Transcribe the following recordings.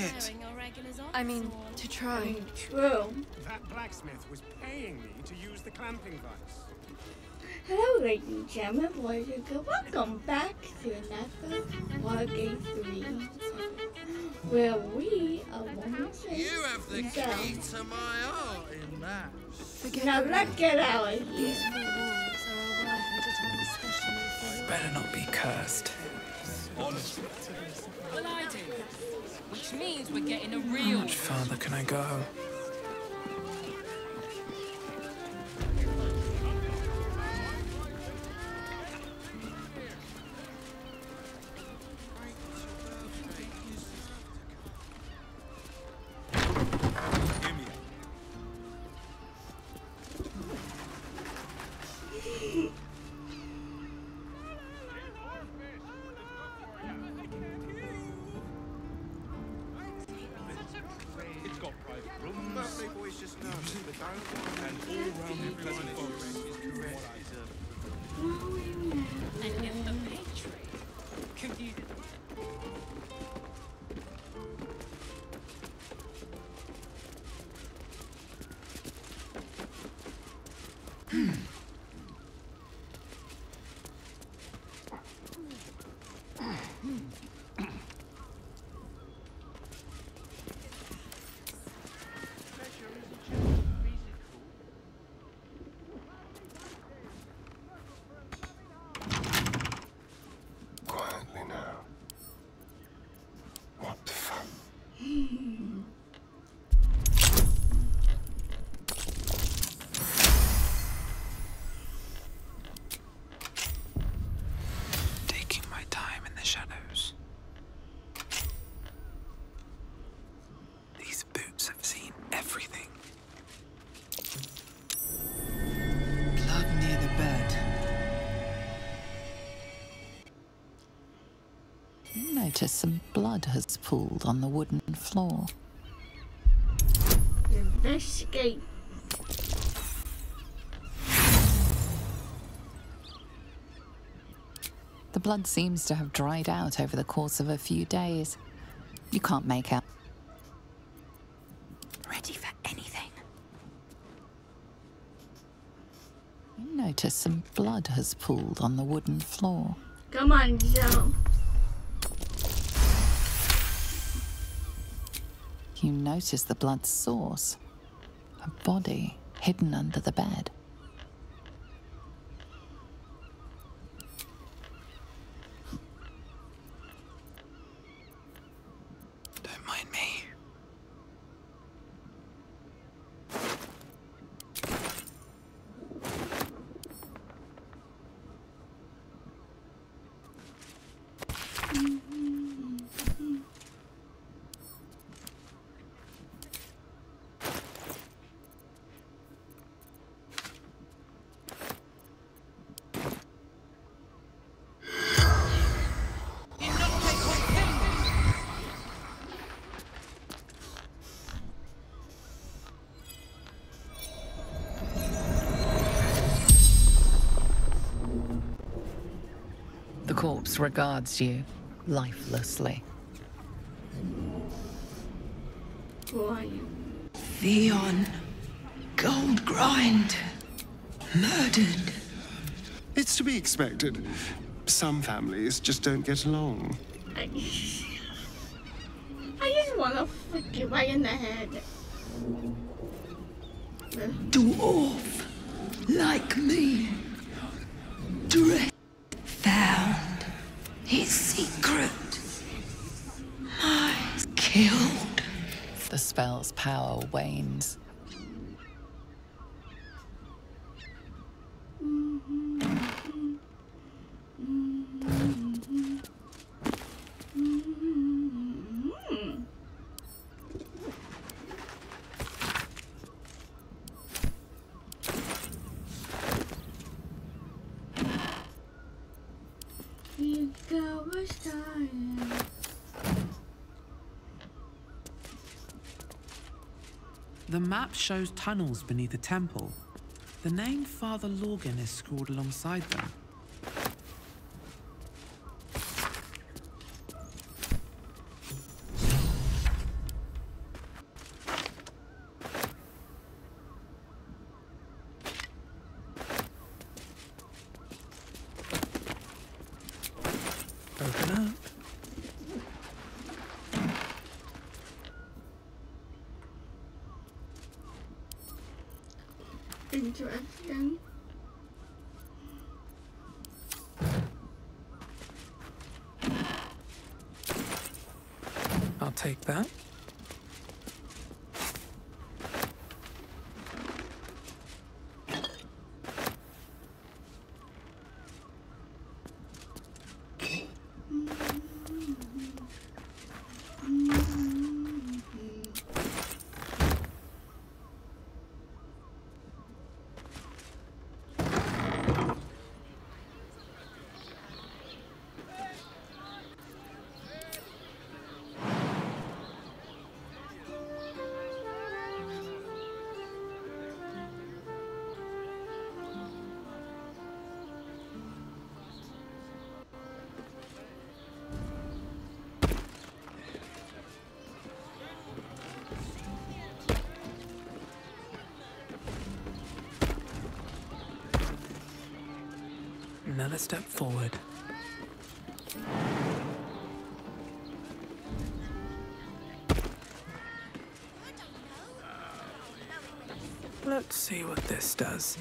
it. I mean, to try. True. That blacksmith was paying me to use the clamping vice. Hello, ladies and gentlemen, boys and girls. Welcome back to another Wargame 3, where we are women. You have the key to my heart in that. Forget Now the let's get out of here. Useful wargs are a weapon to turn especially if they Better not be cursed. Well, I do. Which means we're getting a How much further can I go? Notice some blood has pooled on the wooden floor. Investigate. The blood seems to have dried out over the course of a few days. You can't make out. Ready for anything. You notice some blood has pooled on the wooden floor. Come on, Joe. Notice the blood's source a body hidden under the bed. Corpse regards you lifelessly. Who are you? Theon Goldgrind. Murdered. It's to be expected. Some families just don't get along. I, I just want to flick you right in the head. Dwarf. Like wanes. You go a starting. The map shows tunnels beneath the temple. The name Father Lorgan is scrawled alongside them. Another step forward. Let's see what this does.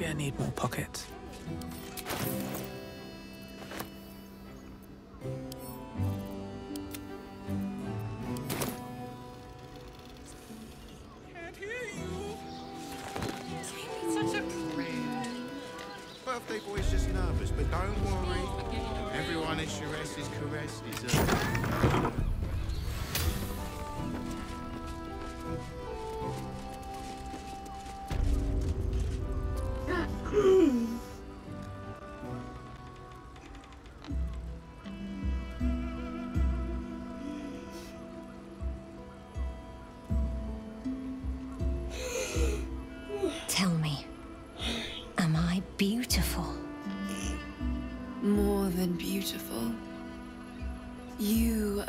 Maybe I need more pockets.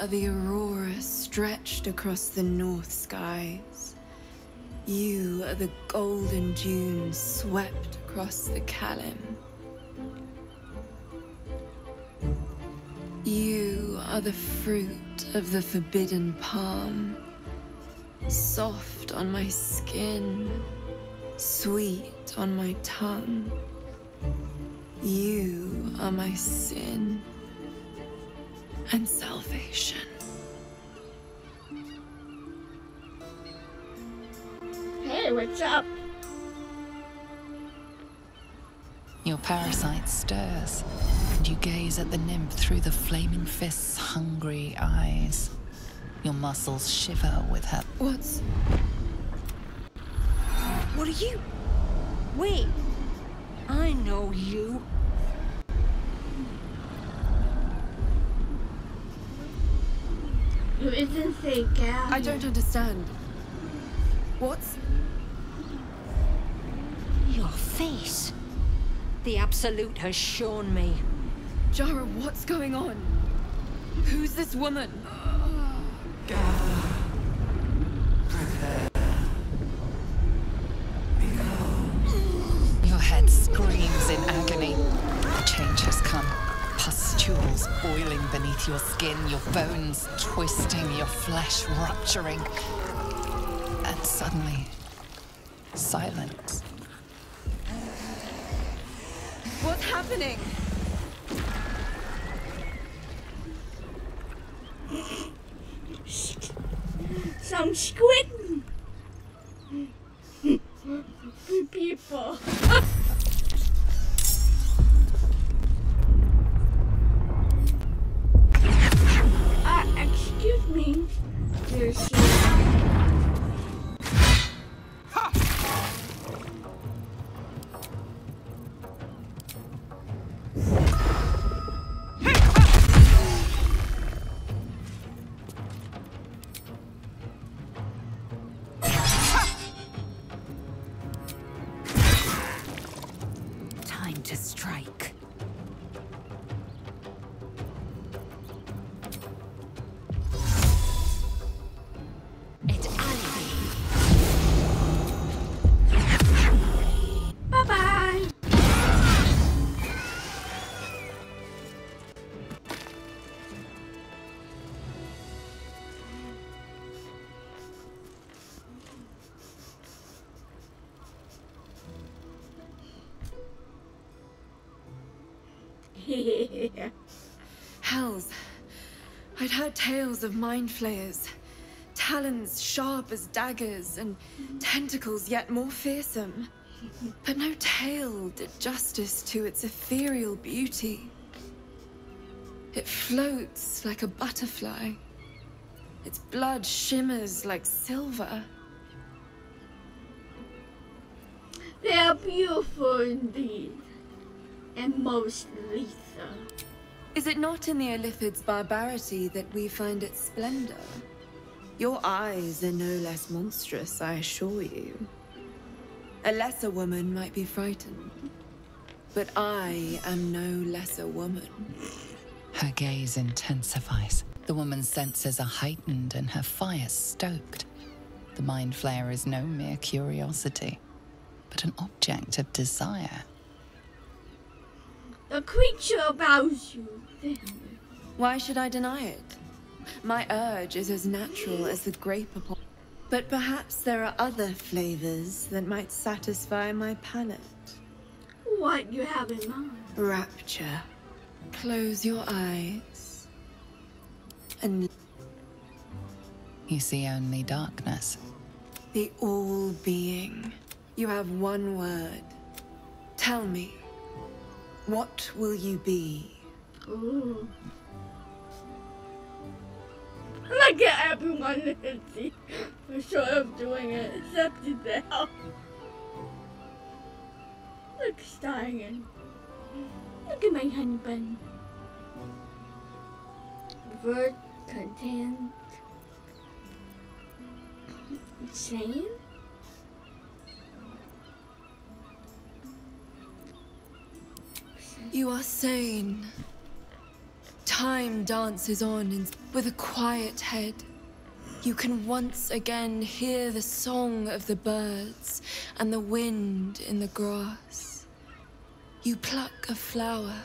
Are the aurora stretched across the north skies. You are the golden dunes swept across the Calim. You are the fruit of the forbidden palm, soft on my skin, sweet on my tongue. You are my sin and salvation. Hey, what's up? Your parasite stirs, and you gaze at the nymph through the flaming fist's hungry eyes. Your muscles shiver with her. What's. What are you? Wait. I know you. You isn't say Gabby. I don't understand. What's. Your face. The Absolute has shown me. Jaheira, what's going on? Who's this woman? Beneath your skin, your bones twisting, your flesh rupturing. And suddenly, silence. What's happening? Some squid people. I'd heard tales of mind flayers. Talons sharp as daggers, and tentacles yet more fearsome. But no tale did justice to its ethereal beauty. It floats like a butterfly. Its blood shimmers like silver. They are beautiful indeed. And most lethal. Is it not in the illithid's barbarity that we find its splendor? Your eyes are no less monstrous, I assure you. A lesser woman might be frightened, but I am no lesser woman. Her gaze intensifies. The woman's senses are heightened and her fire stoked. The mind flayer is no mere curiosity, but an object of desire. The creature bows you. Why should I deny it? My urge is as natural as the grape upon. But perhaps there are other flavors that might satisfy my palate. What you have in mind? Rapture. Close your eyes. And You see only darkness. the all being. You have one word. Tell me, what will you be? Ooh. Look at everyone Nancy. for sure of doing it, except Adele. Look, Stein. Look at my honey bun. Word content. Sane? You are sane. Time dances on in, with a quiet head. You can once again hear the song of the birds and the wind in the grass. You pluck a flower.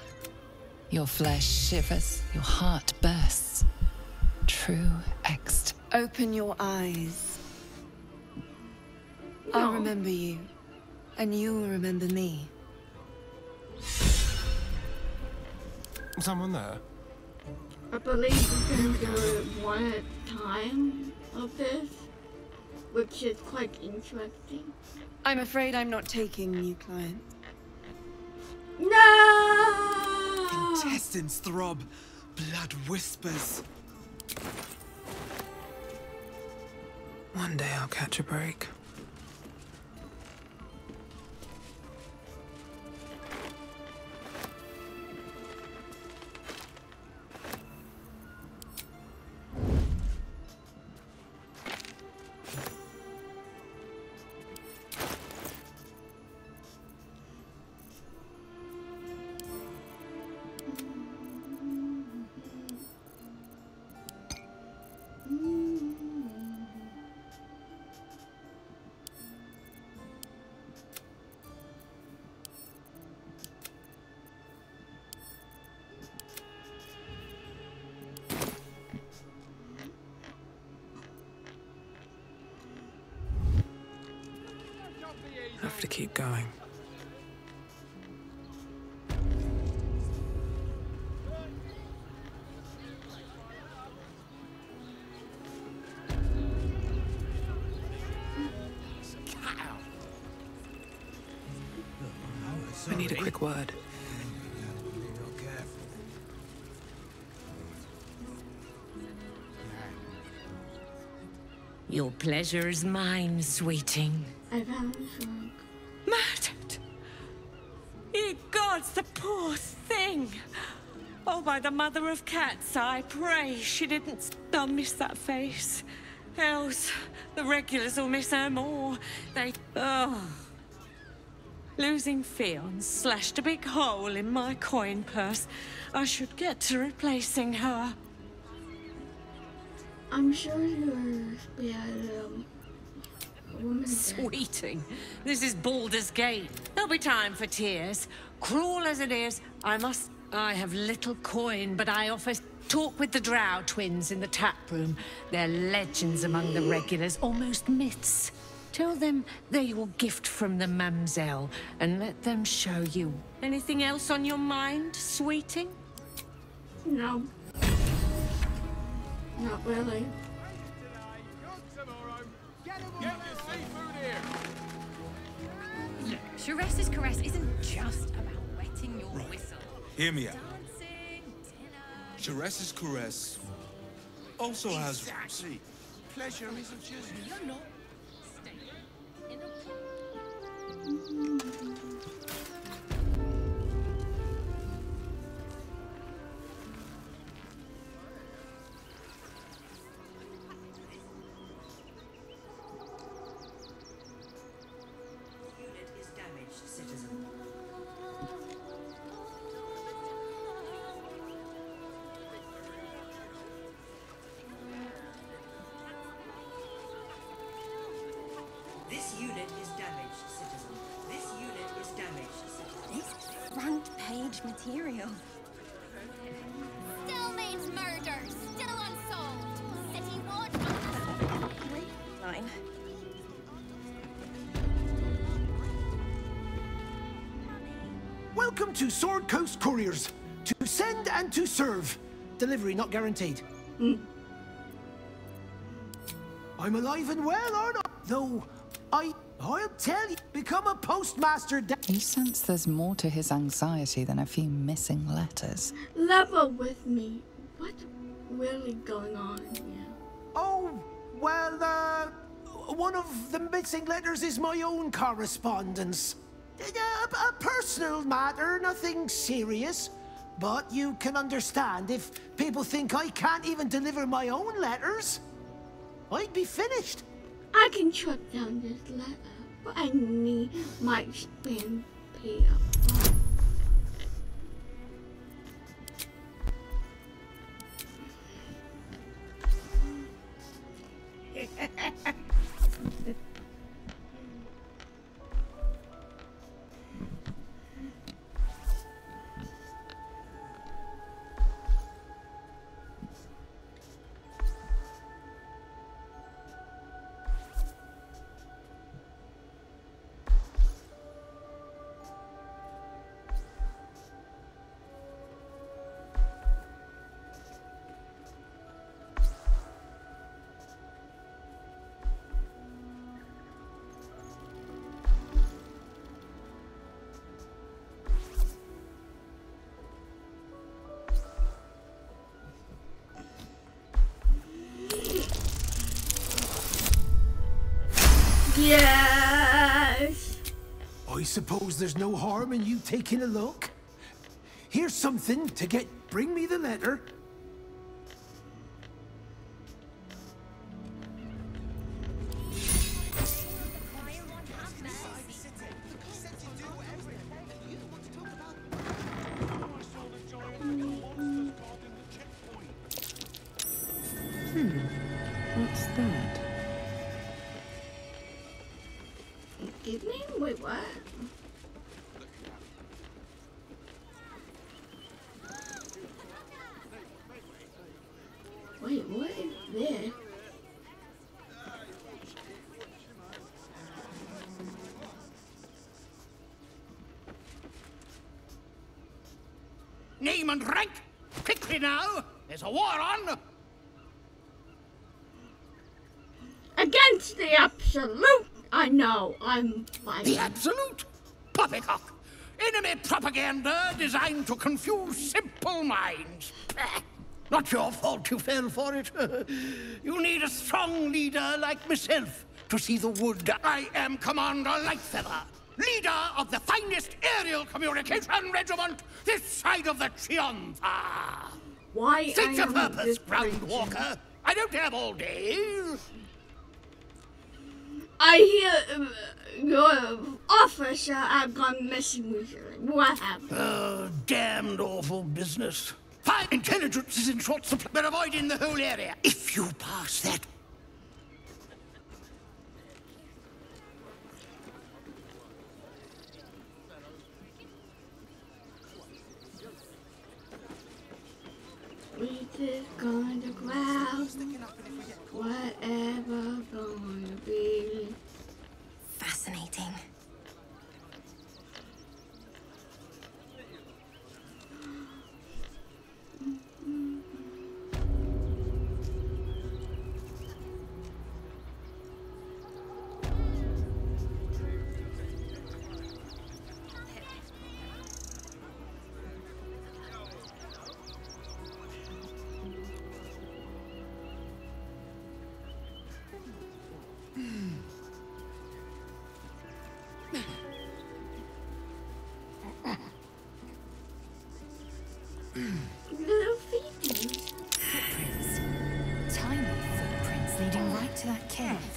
Your flesh shivers, your heart bursts. True ext. Open your eyes. I'll remember you, and you'll remember me. Someone there? I believe we're gonna do it one at a time of this. which is quite interesting. I'm afraid I'm not taking new clients. No! Intestines throb, blood whispers. One day I'll catch a break. To keep going. I need a quick word. Your pleasure is mine, sweeting. The mother of cats, I pray she didn't. I'll miss that face. Else, the regulars will miss her more. They. Oh. Losing Fion slashed a big hole in my coin purse. I should get to replacing her. I'm sure you're yeah, um. Sweeting. This is Baldur's Gate. There'll be time for tears. Cruel as it is, I must. I have little coin, but I offer talk with the Drow twins in the tap room. They're legends among the regulars, almost myths. Tell them they're your gift from the Mamselle, and let them show you. Anything else on your mind, sweeting? No. Not really. Look, Sharess' Caress isn't just about wetting your whistle. Hear me out. Dinner. Caress also has. Exactly. Pleasure isn't. You're not. Stay in a to Sword Coast Couriers. To send and to serve. Delivery not guaranteed. I'm alive and well, aren't I? Though, I, I'll tell you, become a postmaster. da- You sense there's more to his anxiety than a few missing letters. Level with me. What's really going on here? Oh, well, uh, one of the missing letters is my own correspondence. Uh, a, a personal matter, nothing serious. But you can understand if people think I can't even deliver my own letters. I'd be finished. I can shut down this letter, but I need my spin payoff. Ha ha ha! Suppose there's no harm in you taking a look. Here's something to get. Bring me the letter. A war on! Against the absolute! I know, I'm. The absolute? Poppycock! Enemy propaganda designed to confuse simple minds. Not your fault you fell for it. you need a strong leader like myself to see the wood. I am Commander Lightfeather, leader of the finest aerial communication regiment this side of the Chionthar. Why your am purpose, ground walker. I don't have all day. I hear uh, your officer have gone missing recently. What happened? Oh, damned awful business. Fire intelligence is in short supply, but avoiding the whole area. If you pass that We just that cave.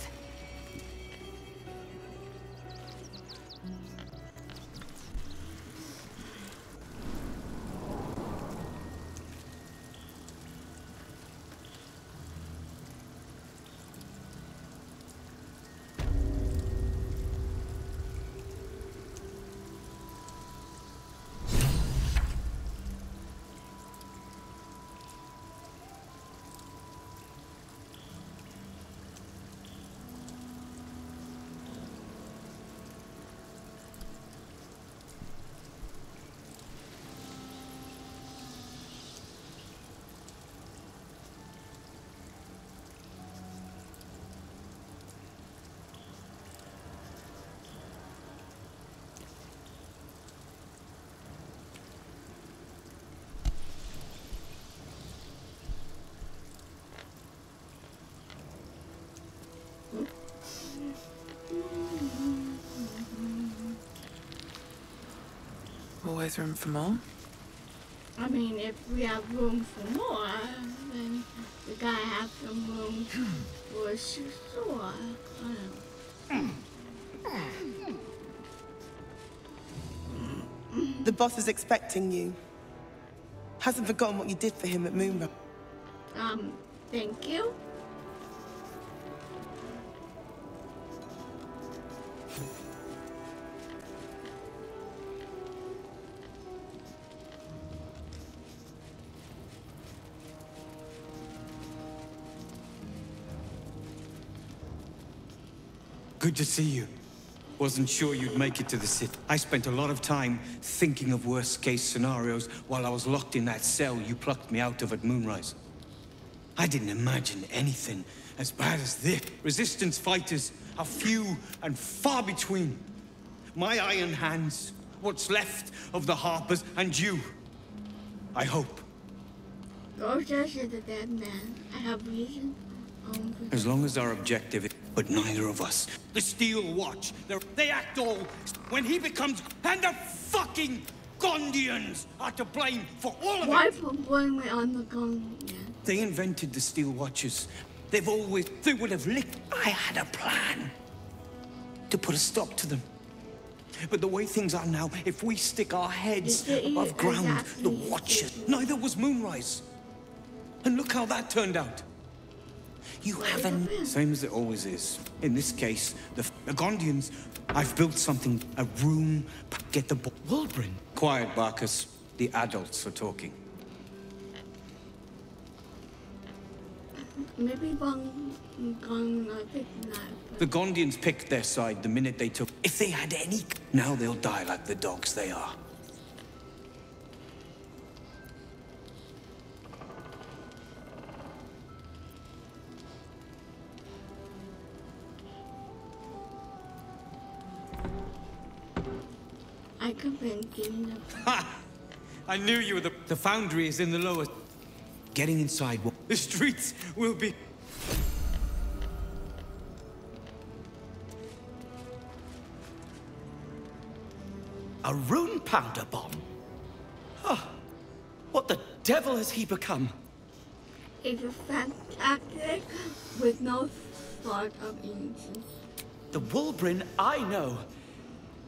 Always room for more? I mean, if we have room for more, then we gotta have some room for a store. I don't The boss is expecting you. Hasn't forgotten what you did for him at Moonrise. Um, thank you. To see you. Wasn't sure you'd make it to the city. I spent a lot of time thinking of worst case scenarios while I was locked in that cell you plucked me out of at Moonrise. I didn't imagine anything as bad as this. Resistance fighters are few and far between. My iron hands, what's left of the Harpers, and you. I hope. Rojas is a dead man. I have reason As long as our objective is... But neither of us. The Steel Watch. They're, act all... When he becomes... And the fucking Gondians are to blame for all of it. Why it. put blame it on the Gondians? They invented the Steel Watches. They've always... They would have licked... I had a plan. To put a stop to them. But the way things are now, if we stick our heads above ground, the exactly- Watchers... Neither was Moonrise. And look how that turned out. You haven't... Same as it always is. In this case, the, the Gondians... I've built something, a room... Get the... bo- Wulbrin. Quiet, Barcus. The adults are talking. Maybe one gun I picked that. The Gondians picked their side the minute they took... If they had any... Now they'll die like the dogs they are. I could been getting the Ha! I knew you were the... The foundry is in the lower... Getting inside... The streets will be... A rune powder bomb? Huh. What the devil has he become? It's a fantastic with no sort of ancient. The Wulbrin I know.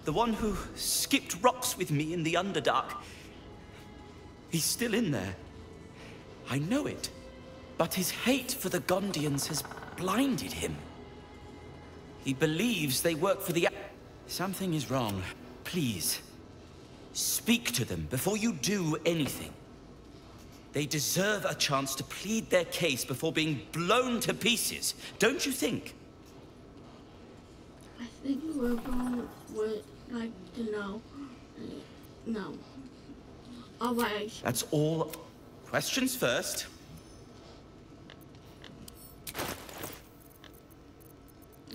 The one who skipped rocks with me in the Underdark. He's still in there. I know it. But his hate for the Gondians has blinded him. He believes they work for the... Something is wrong. Please, speak to them before you do anything. They deserve a chance to plead their case before being blown to pieces, don't you think? I think we're going would like to know. No. Alright. That's all. Questions first.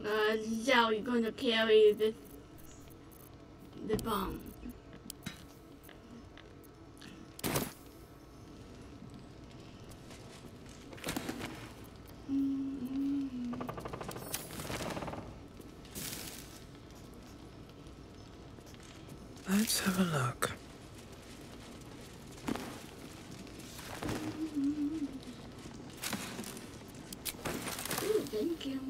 Uh, Zhao, you're gonna carry this the bomb. Let's have a look. Ooh, thank you.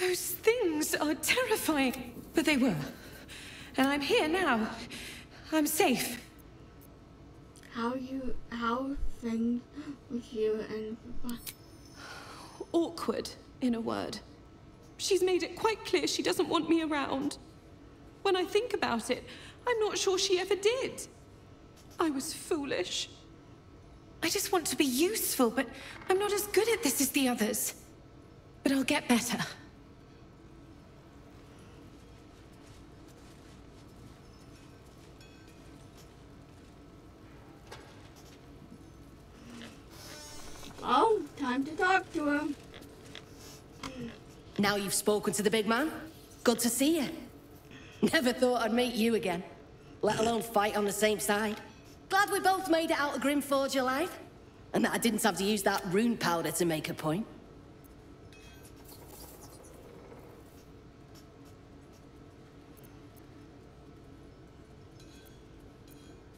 Those things are terrifying. But they were. And I'm here now. I'm safe. How you how things with you and Awkward, in a word. She's made it quite clear she doesn't want me around. When I think about it, I'm not sure she ever did. I was foolish. I just want to be useful, but I'm not as good at this as the others. But I'll get better. Time to talk to him. Now you've spoken to the big man? Good to see you. Never thought I'd meet you again, let alone fight on the same side. Glad we both made it out of Grymforge alive, and that I didn't have to use that rune powder to make a point.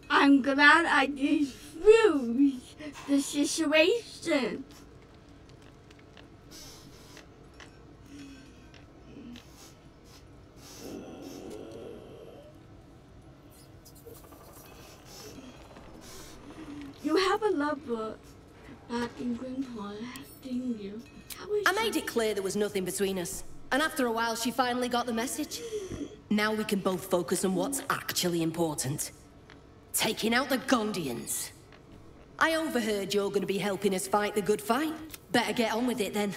I'm glad I defused the situation. You have a lover back uh, in Grimhall, didn't you? I made it clear there was nothing between us. And after a while, she finally got the message. Now we can both focus on what's actually important. Taking out the Gondians. I overheard you're going to be helping us fight the good fight. Better get on with it then.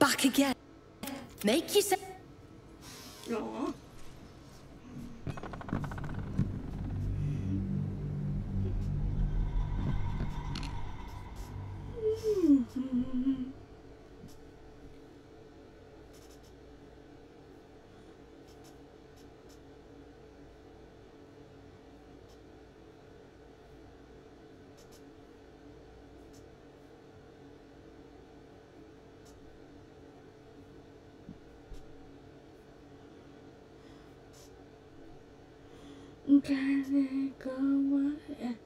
Back again. Make yourself... No. Can I go away?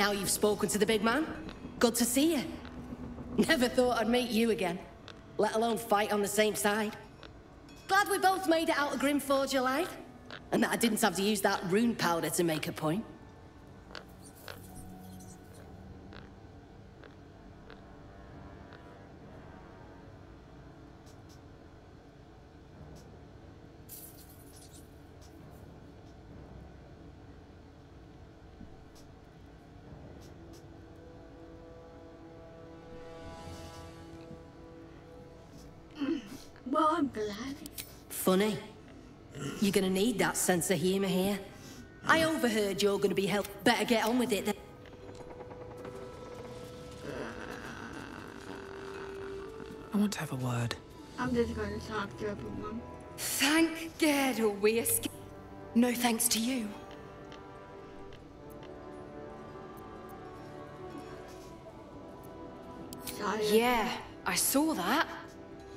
Now you've spoken to the big man. Good to see you. Never thought I'd meet you again, let alone fight on the same side. Glad we both made it out of Grymforge alive, and that I didn't have to use that rune powder to make a point. Funny. You're gonna need that sense of humor here. I overheard you're gonna be helped. Better get on with it then. I want to have a word. I'm just gonna talk to everyone. Thank God we escaped. No thanks to you. Sorry. Yeah, I saw that.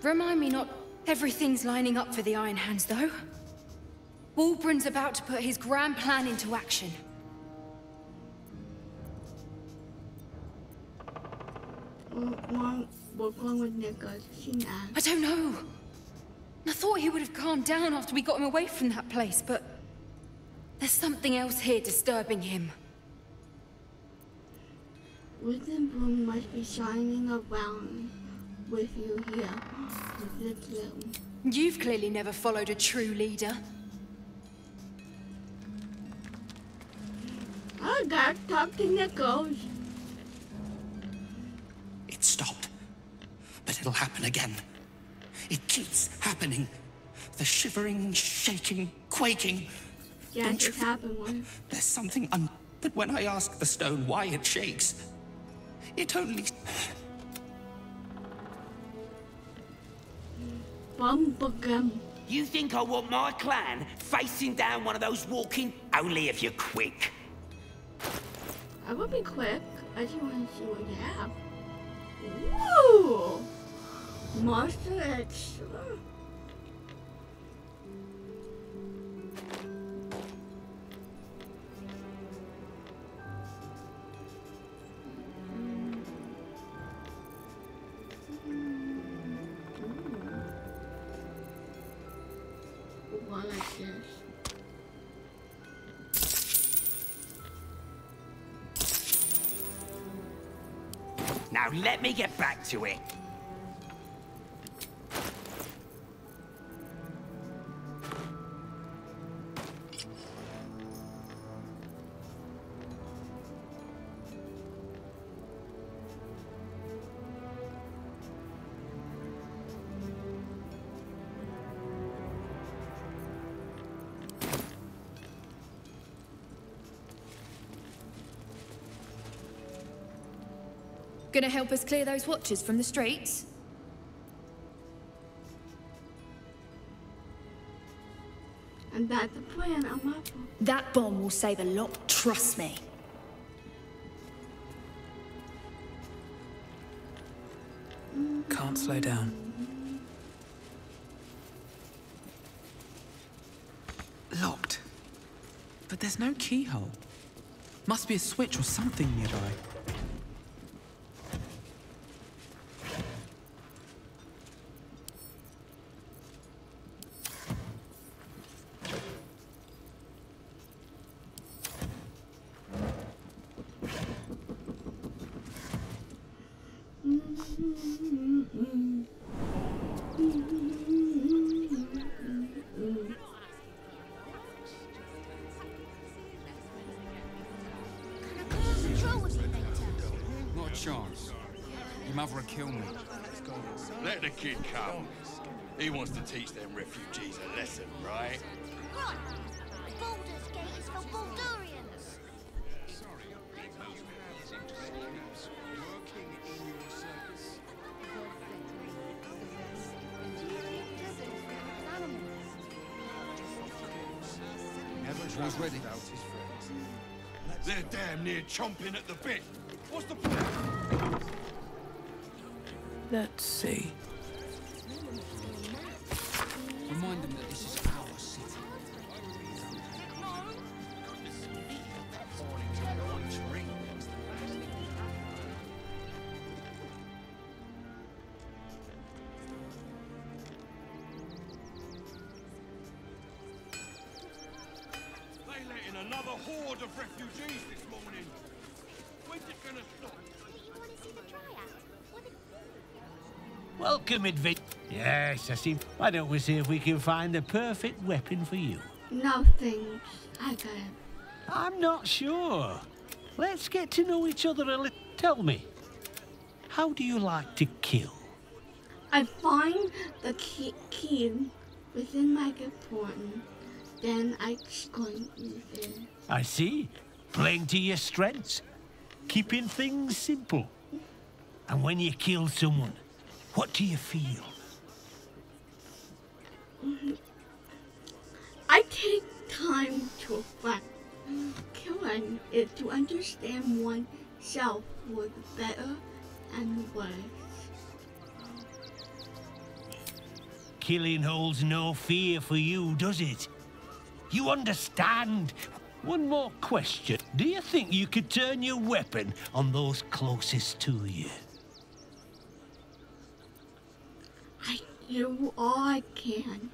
Remind me not everything's lining up for the Iron Hands, though. Wulbren's about to put his grand plan into action. What what's wrong with Nicholas? I don't know. I thought he would have calmed down after we got him away from that place, but there's something else here disturbing him. Wisdom Bloom must be shining around with you here. With this little. You've clearly never followed a true leader. I gotta talk to Nichols. It stopped. But it'll happen again. It keeps happening. The shivering, shaking, quaking. Yeah, Don't it's you- happened once. There's something un... But when I ask the stone why it shakes, it only... You think I want my clan facing down one of those walking? Only if you're quick. I will be quick. I just want to see what you have. Woo! Monster Extra. Let me get back to it. Gonna help us clear those watchers from the streets? And that's the plan. I'm up. That bomb will save a lot, trust me. Can't slow down. Locked. But there's no keyhole. Must be a switch or something nearby. Never ready. They're damn near chomping at the bit. What's the plan? Let's see. Welcome, adventure. Yes, I see. Why don't we see if we can find the perfect weapon for you? No thanks. I it. I'm not sure. Let's get to know each other a little. Tell me, how do you like to kill? I find the key, key within my important. Then I go and use it. I see. Playing to your strengths. Keeping things simple. And when you kill someone, what do you feel? I take time to reflect. Killing is to understand oneself for the better and worse. Killing holds no fear for you, does it? You understand? One more question. Do you think you could turn your weapon on those closest to you? Do all I can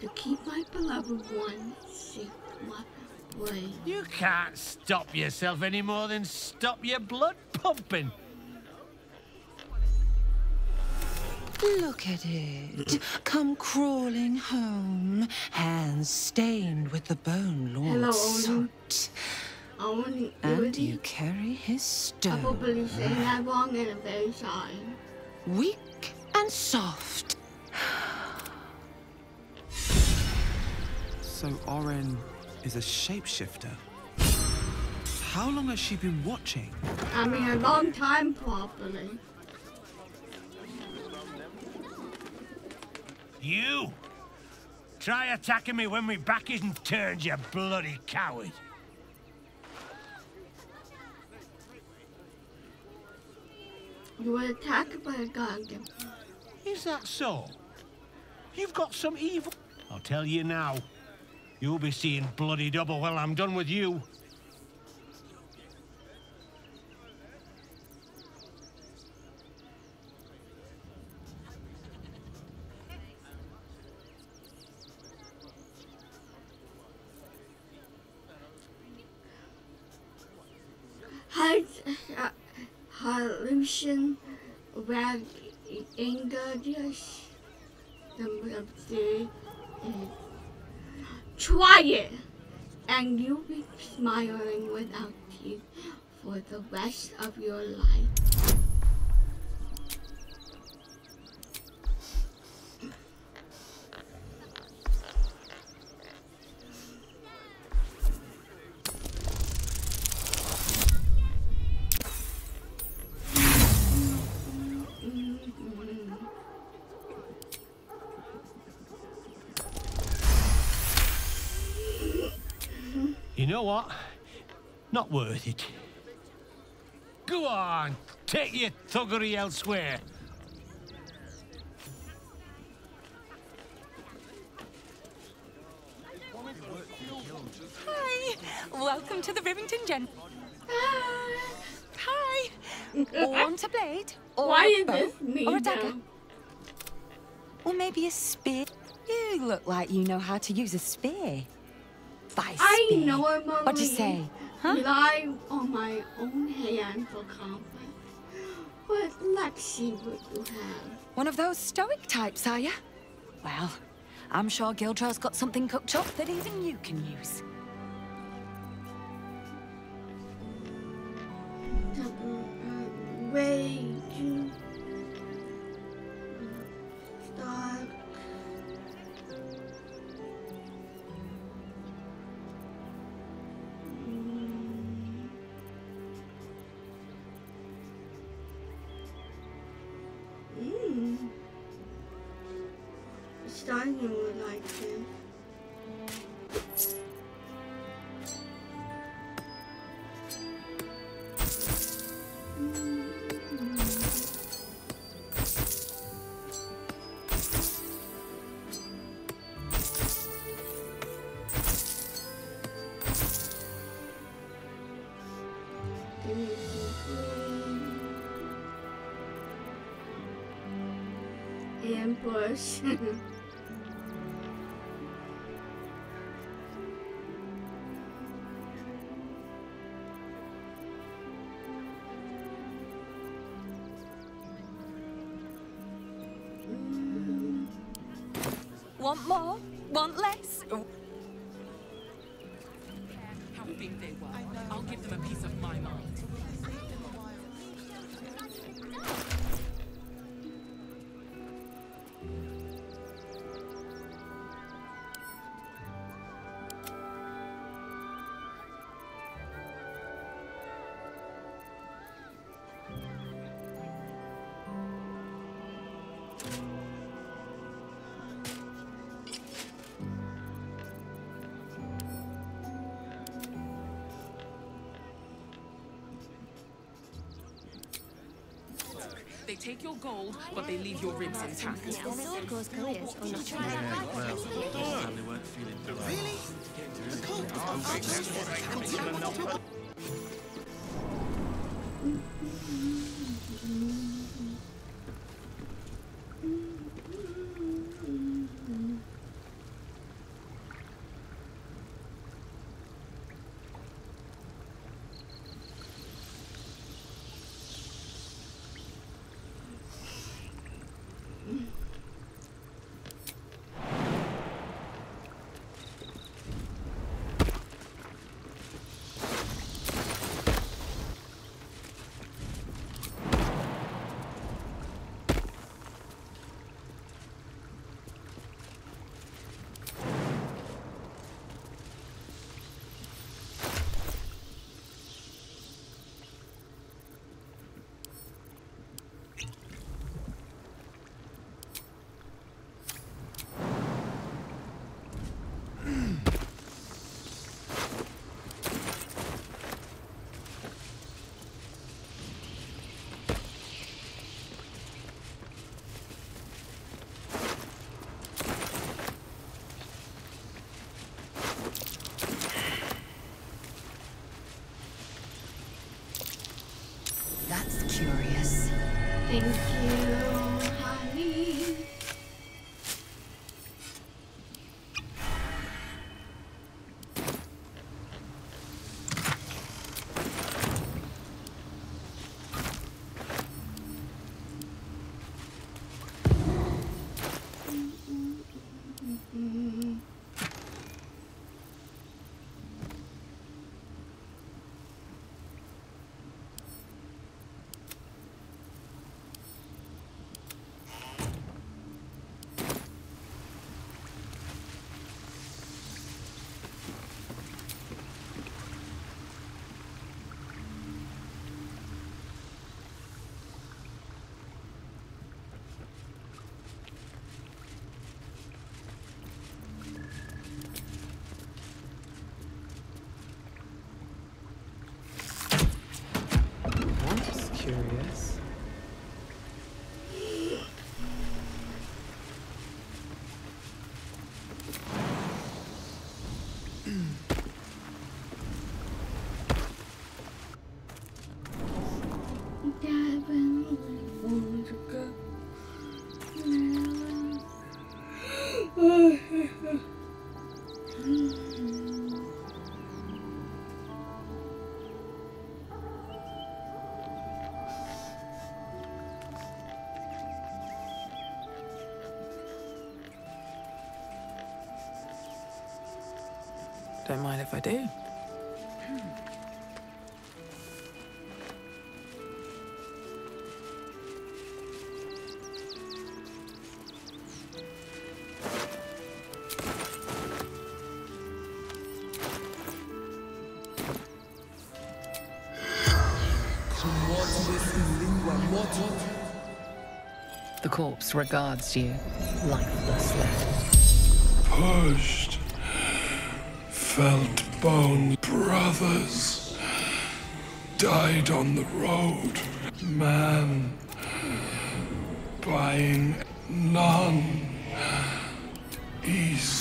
to keep my beloved one safe my way. You can't stop yourself any more than stop your blood pumping. Look at it. Come crawling home, hands stained with the Bone Hello, Lord's Odin. soot. Only And you carry his stone. I stone. probably saying that wrong and I'm very sorry. Weak and soft. So Orin is a shapeshifter. How long has she been watching? I mean, a long time probably. You! Try attacking me when my back isn't turned, you bloody coward. You were attacked by a guardian. Is that so? You've got some evil. I'll tell you now. You'll be seeing bloody double when I'm done with you. Hallucination, uh, anger, just number three. Uh, Try it, and you'll be smiling without teeth for the rest of your life. Know what? Not worth it. Go on, take your thuggery elsewhere. Hi. Welcome to the Rivington Gen. Hi. Want a blade? Or Why a is bow? this me Or a dagger? now? Or maybe a spear? You look like you know how to use a spear. I spear. normally What'd you say? Huh? rely on my own hand for comfort. But let's see what you have. One of those stoic types, are you? Well, I'm sure Gildrow's got something cooked up that even you can use. Rage. Um, Dark. Uh, Daniel would like to. ambush. gold, but they leave your ribs intact. Really? The cult is Don't mind if I do. The corpse regards you, lifelessly. Hush. Felt bone brothers. Died on the road. Man. Buying none. East.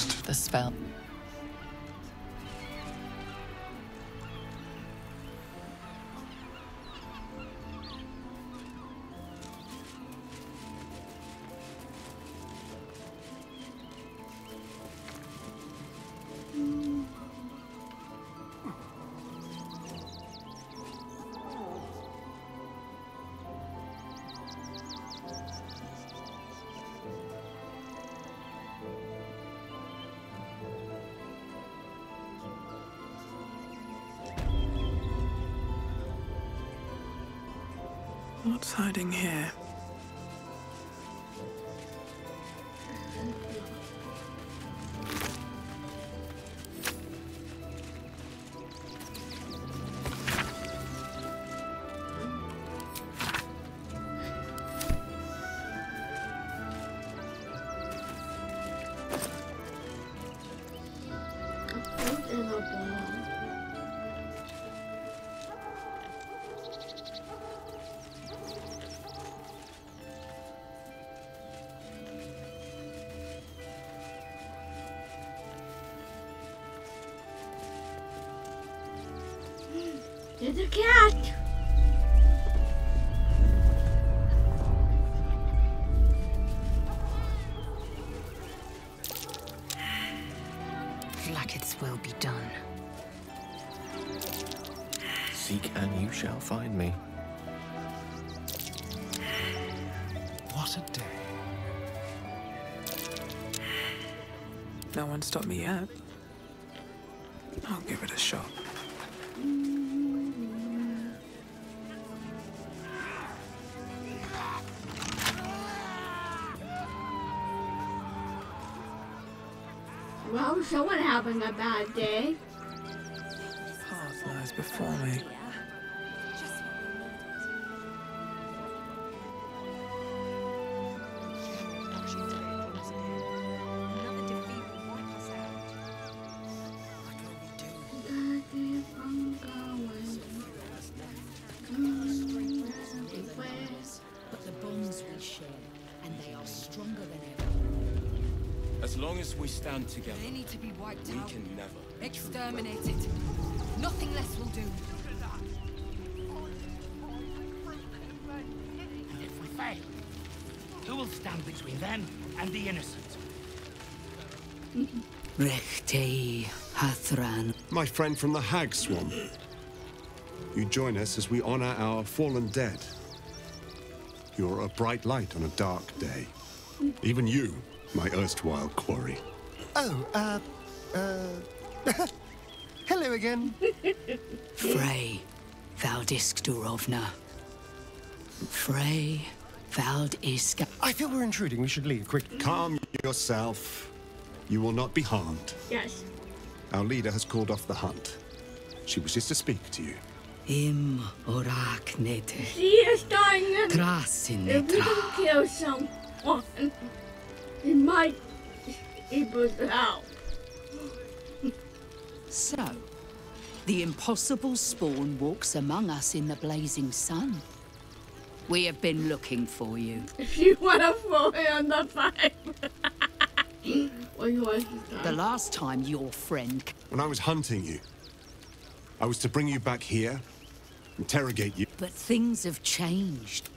Flackett's will be done. Seek and you shall find me. What a day. No one stopped me yet. I'll give it a shot. Having a bad day. Path lies before me. Be true Exterminated. Nothing less will do. And if we fail, who will stand between them and the innocent? Rechtei Hathran. My friend from the Hag Swamp. You join us as we honor our fallen dead. You're a bright light on a dark day. Even you, my erstwhile quarry. Oh, uh, uh. Hello again. Frey Valdisk Durovna. Frey Valdisk. I feel we're intruding. We should leave quick. Calm yourself. You will not be harmed. Yes. Our leader has called off the hunt. She wishes to speak to you. Im Oraknete. She is dying. If we don't kill someone, it might be able to help. So, the impossible spawn walks among us in the blazing sun. We have been looking for you. If you want to throw it on the pipe. what you The last time your friend. When I was hunting you, I was to bring you back here, interrogate you. But things have changed.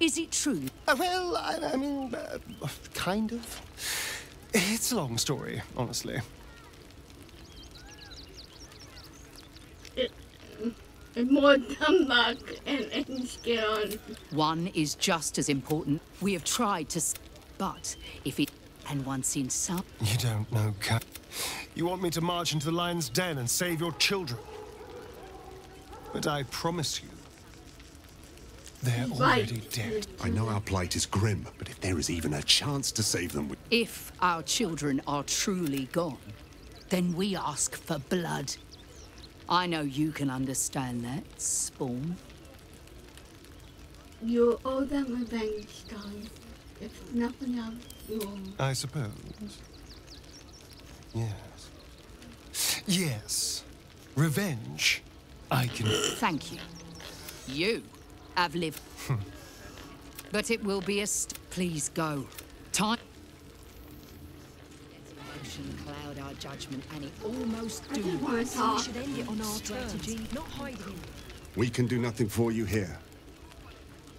Is it true? Uh, well, I, I mean, uh, kind of. It's a long story, honestly. More dumb luck and, and skill. One is just as important. We have tried to. s- But if it. And once in some. You don't know, Cat. You want me to march into the lion's den and save your children. But I promise you, they're already dead. I know our plight is grim, but if there is even a chance to save them, we- If our children are truly gone, then we ask for blood. I know you can understand that, Spawn. You owe them revenge, darling. If nothing else, you'll. I suppose. Yes. Yes. Revenge. I can. Thank you. You have lived. Hmm. but it will be a st- Please go. Time. Emotion cloud our judgment, and it almost I doomed us. We should end it on our strategy, not hiding. We can do nothing for you here.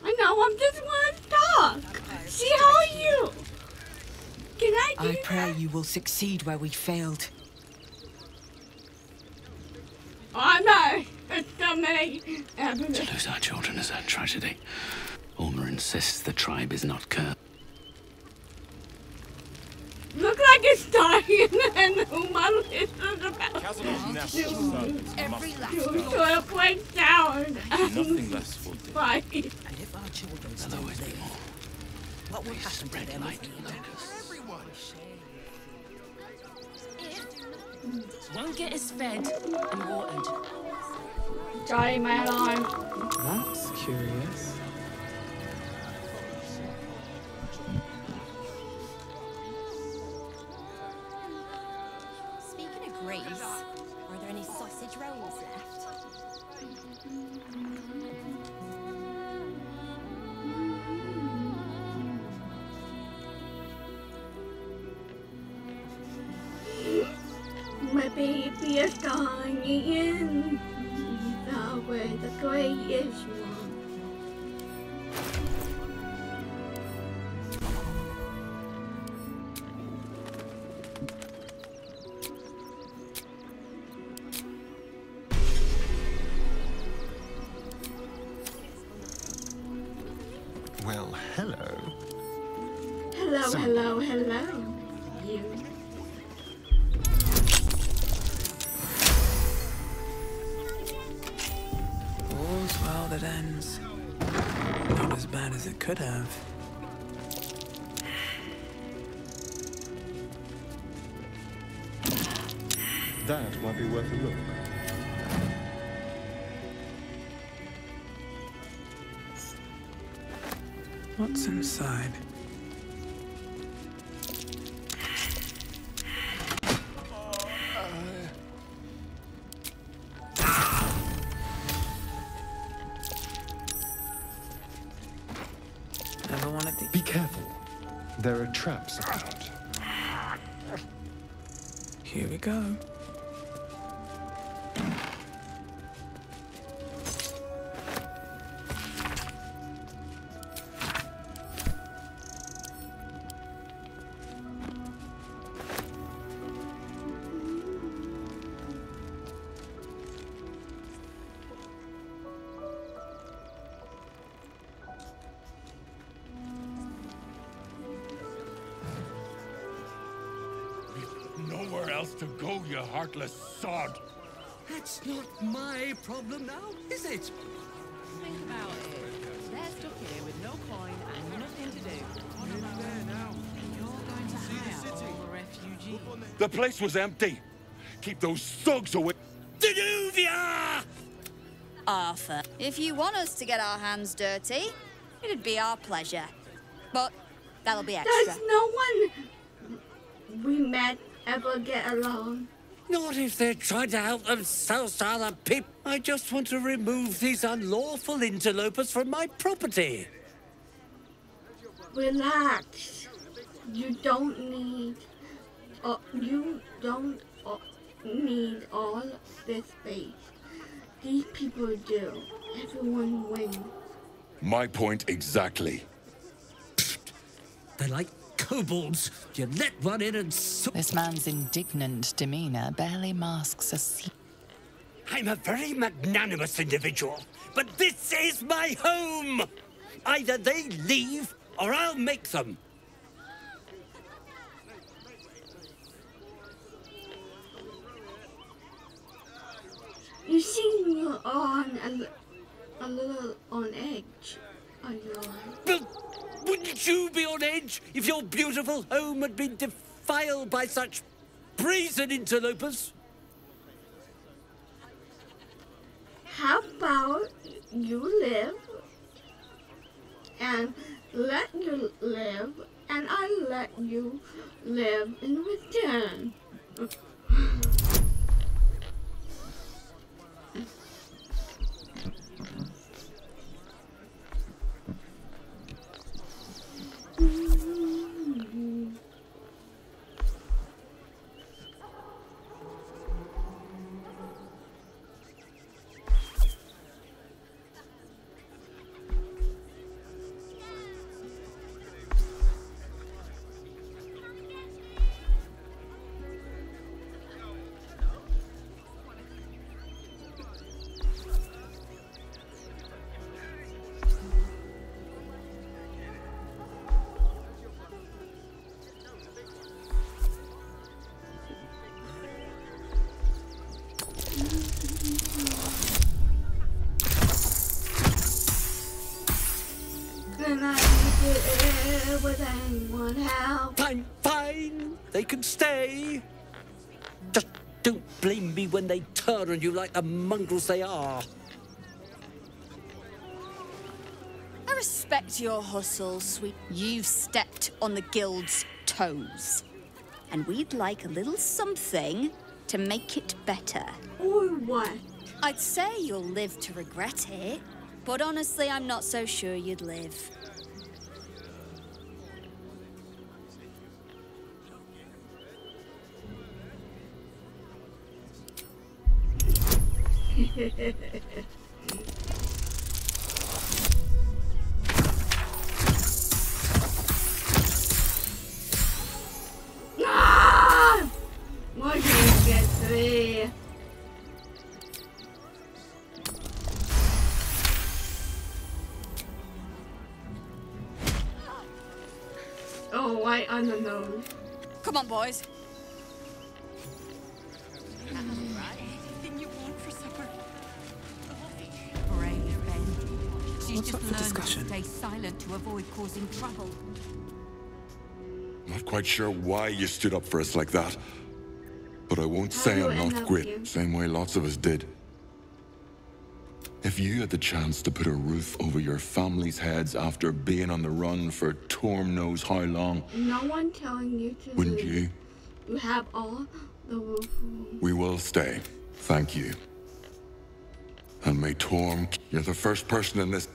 I know, I'm just one to talk. See how are you? Can I do I pray you will succeed where we failed. Oh know. it's so many. To lose our children is a tragedy. Ulmer insists the tribe is not cursed. Look like it's dying and Uma is about Every to, to a break down. Nothing less will do. And if our children still live, what will happen to them if we Won't get us fed and watered. Johnny, my alarm. That's curious. Greece, are there any sausage rolls left? My baby is dying. That way the greatest one. What's inside? Never wanted to. Be careful. There are traps about. Here we go. To go, you heartless sod. That's not my problem now, is it? Think about it. They're stuck here with no coin and nothing to do. You're going to hire all the refugees. The place was empty. Keep those thugs away. Danuvia! Arthur, if you want us to get our hands dirty, it'd be our pleasure. But that'll be extra. Does no one we met ever get along? Not if they're trying to help themselves to other people. I just want to remove these unlawful interlopers from my property. Relax. You don't need. Uh, you don't uh, need all this space. These people do. Everyone wins. My point exactly. They're like kobolds. You let one in and so. This man's indignant demeanor barely masks a se- I'm a very magnanimous individual, but this is my home. Either they leave or I'll make them. You seem you're on a, a little on edge. Are you alright? But wouldn't you be on edge if your beautiful home had been defiled by such brazen interlopers? How about you live and let you live, and I let you live in return. Then like the mongrels they are. I respect your hustle, sweet. You've stepped on the guild's toes. And we'd like a little something to make it better. Or what? I'd say you'll live to regret it, but honestly, I'm not so sure you'd live. Ah! Why can't you get three? Oh, right on the nose. Come on, boys. Quite sure why you stood up for us like that. But I won't How say I'm not quit, you? same way lots of us did. If you had the chance to put a roof over your family's heads after being on the run for Torm knows how long, No one telling you to wouldn't leave. you? You have all the roof. We will stay. Thank you. And may Torm, you're the first person in this.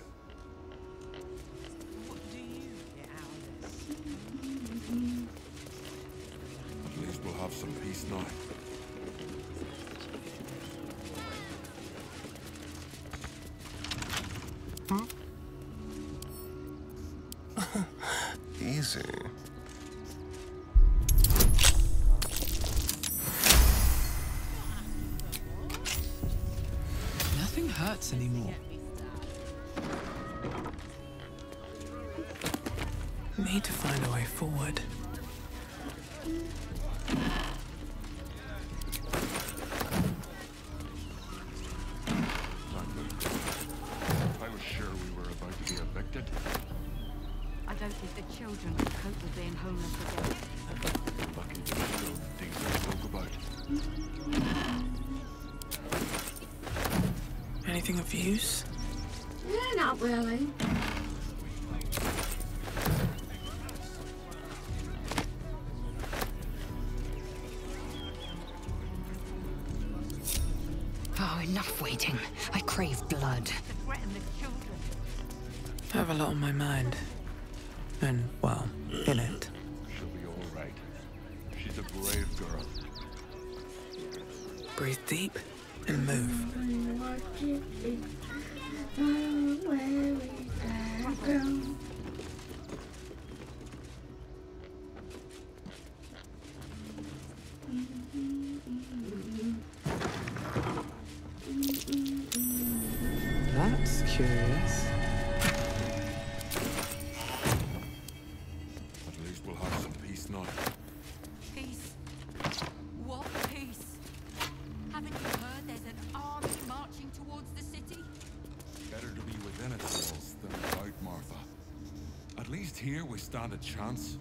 Here we stand a chance.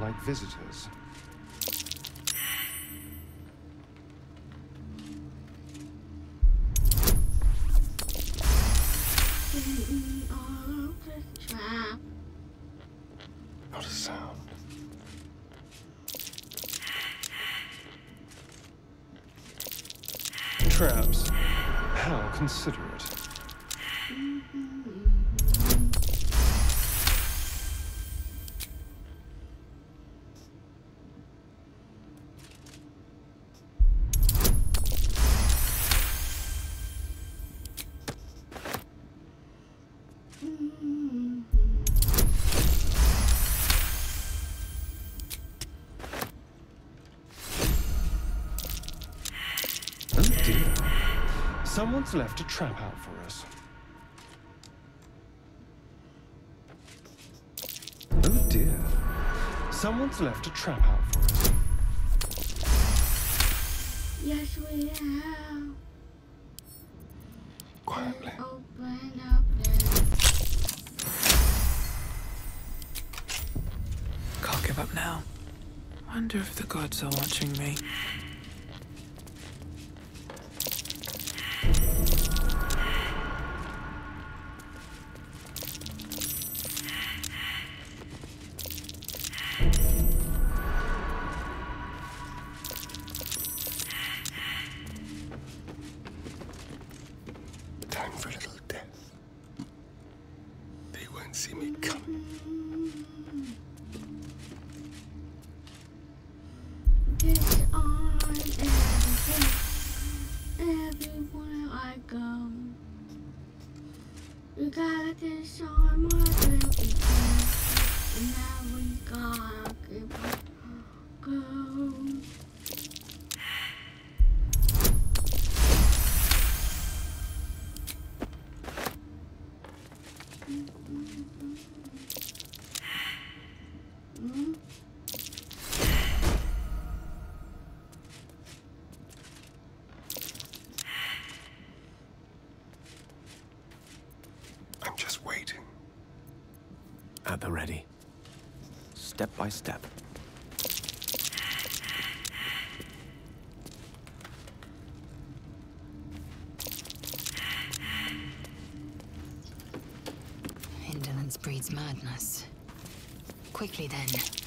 Like visitors. Not a sound. Traps. How considerate. Someone's left a trap out for us. Oh dear. Someone's left a trap out for us. Yes, we have. Quietly. Open up Can't give up now. Wonder if the gods are watching me. By step. Indolence breeds madness. Quickly then.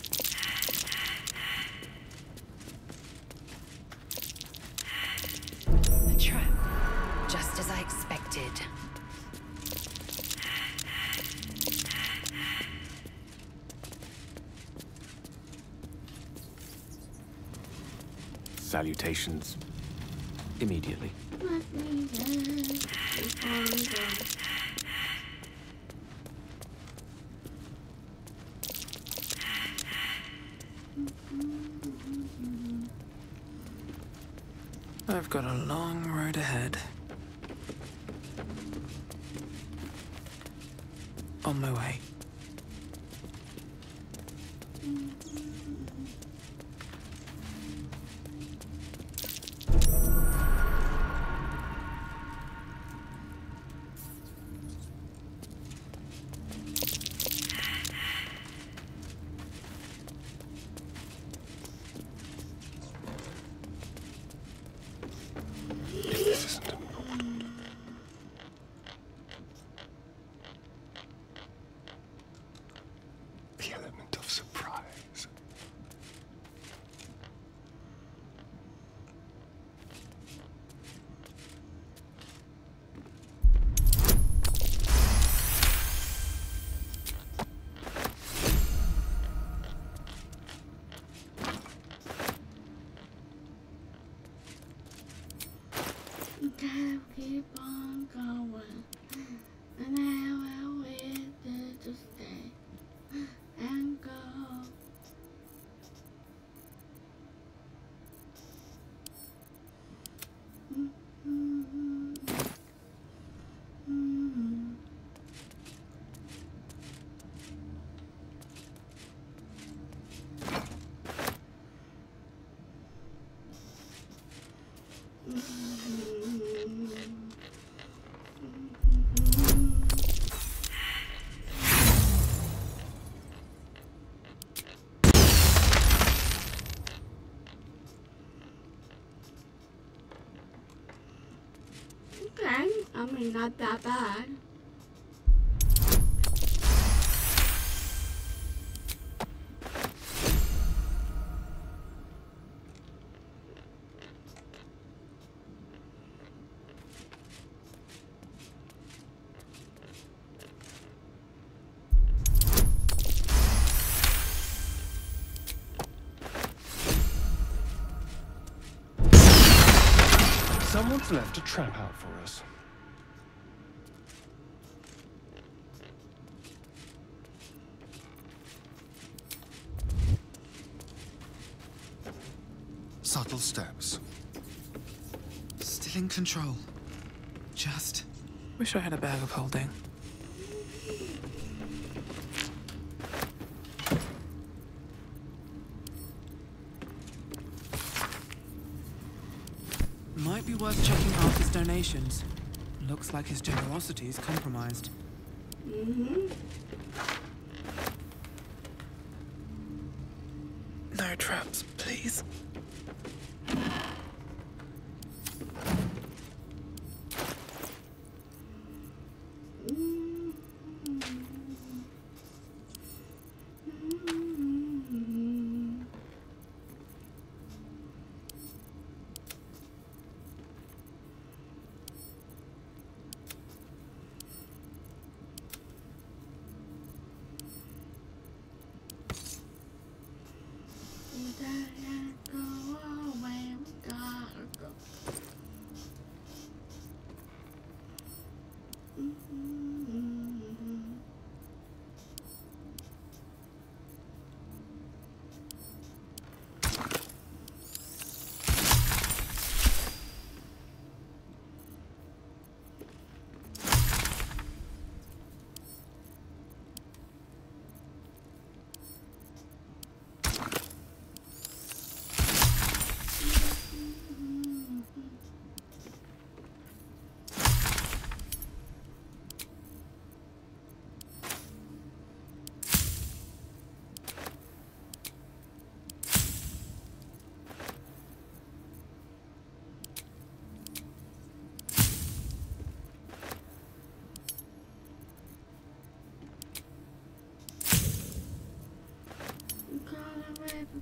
Salutations. Immediately. Not that bad. Someone's left a trap out for us. Subtle steps. Still in control. Just. Wish I had a bag of holding. Might be worth checking Arfur's donations. Looks like his generosity is compromised. Mm-hmm.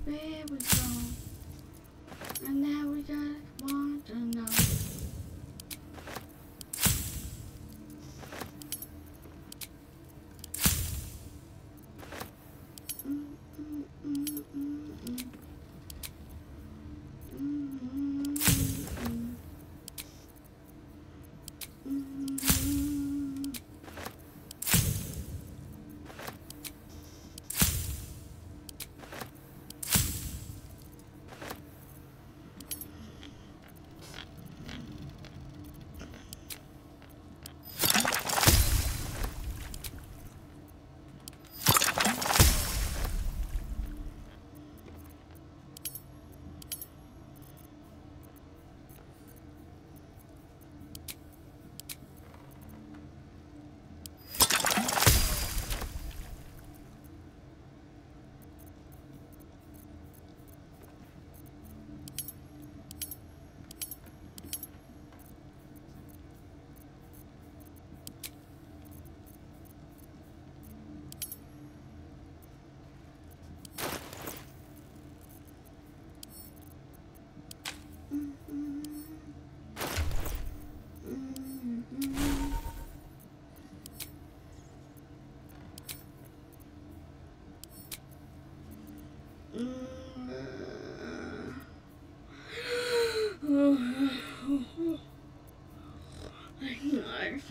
Gotta wait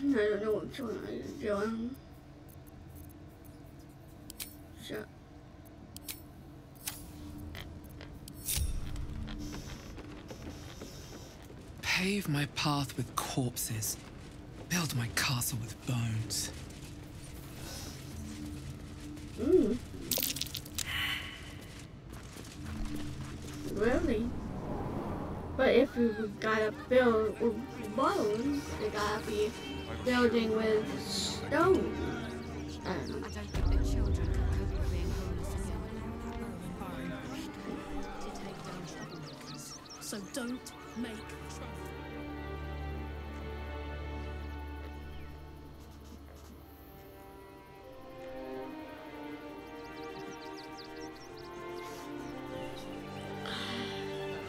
Which one are you doing? Sure. Pave my path with corpses. Build my castle with bones. Mm. Really? But if you gotta build with bones, it gotta be building with stone. I don't know. I don't think the children can cope with being homeless again. To take down troublemakers. So don't make trouble.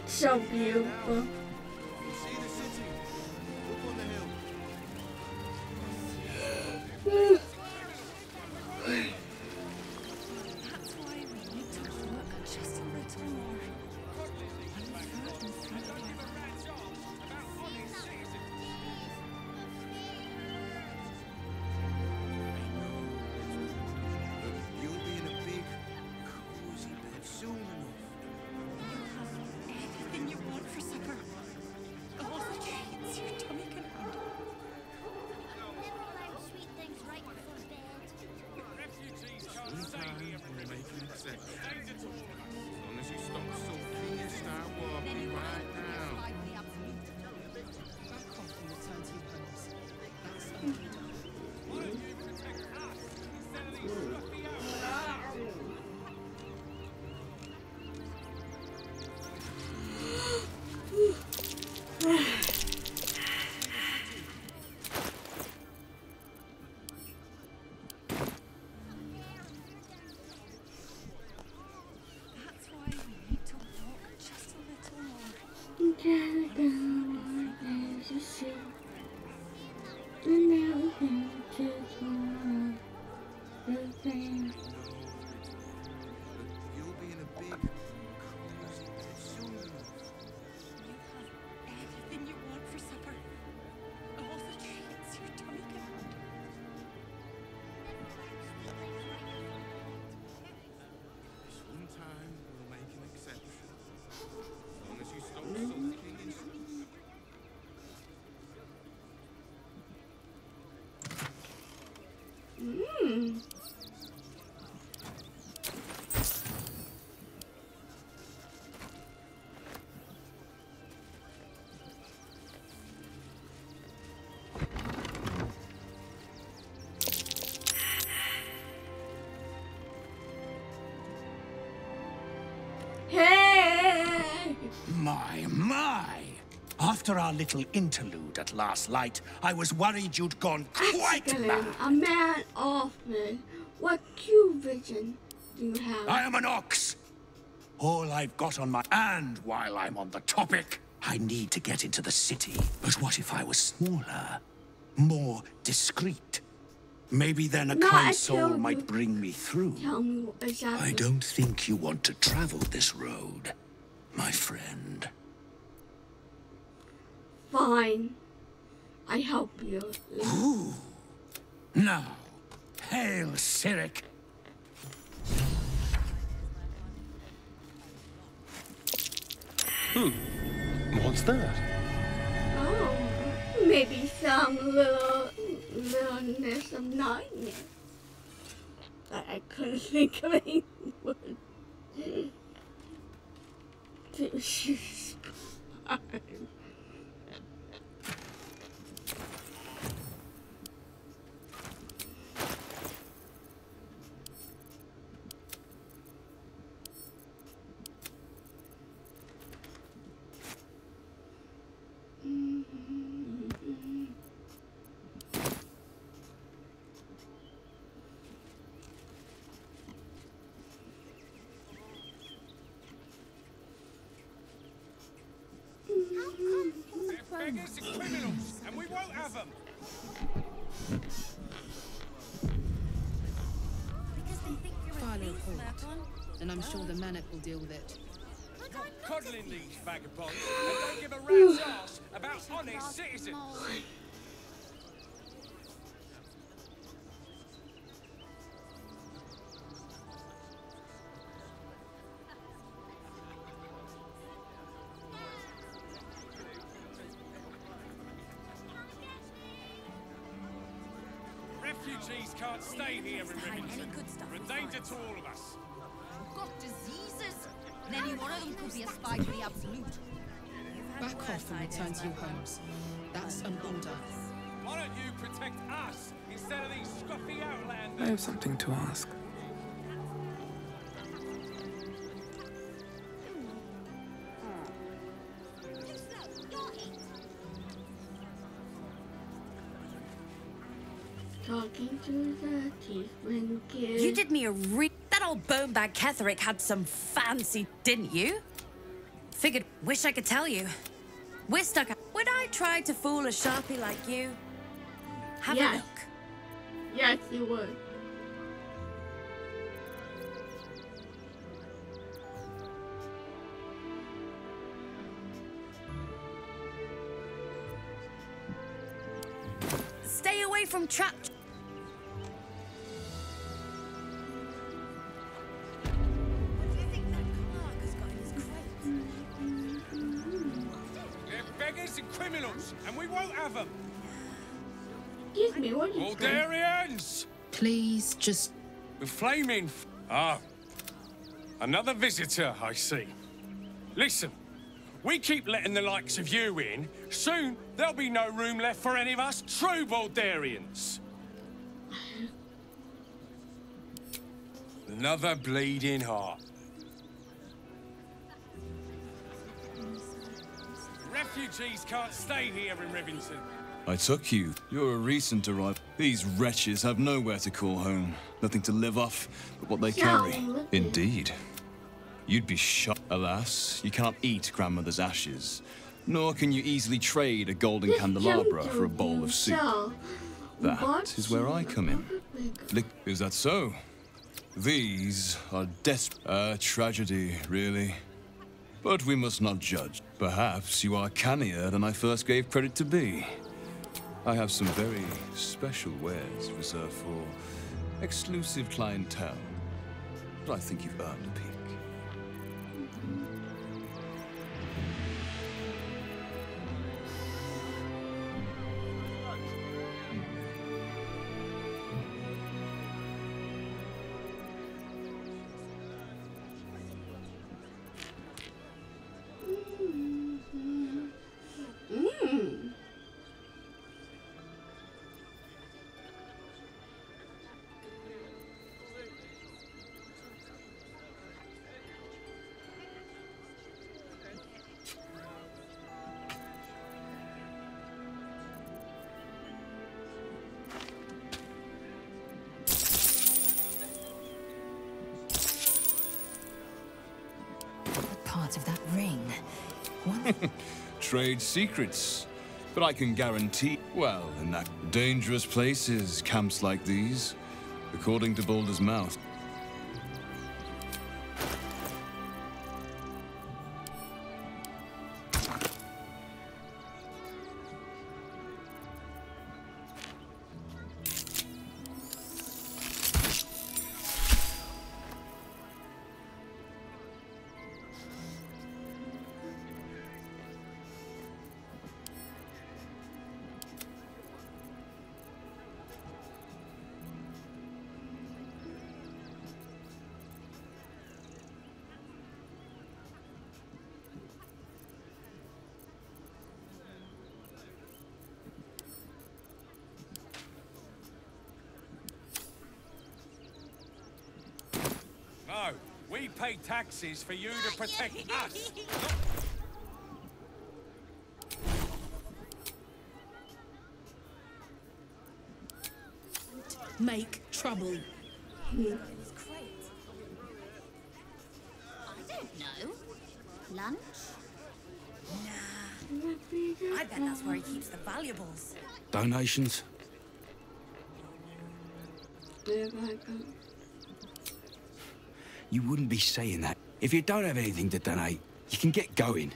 So beautiful. Yeah. My, my! After our little interlude at last light, I was worried you'd gone quite Excellent. mad. A man often. What Q vision do you have? I am an ox. All I've got on my... And while I'm on the topic, I need to get into the city. But what if I was smaller? More discreet? Maybe then a kind soul might bring me through. Tell me exactly. I don't think you want to travel this road, my friend. Fine. I help you. Ooh. Now, hail Cyric. Hmm. What's that? Oh, maybe some little littleness of nightmare. But I couldn't think of any word Shh. Manic will deal with it. Coddling these vagabonds and don't give a rat's ass about honest citizens. Refugees can't stay here in Rivington. We're danger to all of us. Got diseases? And any one of them could be a spy for the Absolute. Back off and return to your homes. That's an order. Why don't you protect us instead of these scruffy outlanders? I have something to ask. Talking to the tiefling kid. You did me a re- That old bone bag Ketheric had some fancy, didn't you? Figured, wish I could tell you. We're stuck. Would I try to fool a sharpie like you? Have a Yes. look. Yes, you would. Stay away from trap. Excuse me, what is Aldarians! Please just. The flaming. F- ah. Another visitor, I see. Listen, we keep letting the likes of you in. Soon, there'll be no room left for any of us true Baldurians. Another bleeding heart. Refugees can't stay here in Rivington. I took you. You're a recent arrival. These wretches have nowhere to call home. Nothing to live off but what they carry. Indeed. You'd be shot. Alas, you can't eat grandmother's ashes. Nor can you easily trade a golden candelabra for a bowl of soup. That is where I come in. Is that so? These are desperate. A tragedy, really. But we must not judge. Perhaps you are cannier than I first gave credit to be. I have some very special wares reserved for exclusive clientele. But I think you've earned a peek. Trade secrets. But I can guarantee, well, in that dangerous places, camps like these, according to Baldur's Mouth. Taxes for you to protect us. Make trouble. I don't know. Lunch? Nah. I bet that's where he keeps the valuables. Donations? Wouldn't be saying that. If you don't have anything to donate, you can get going.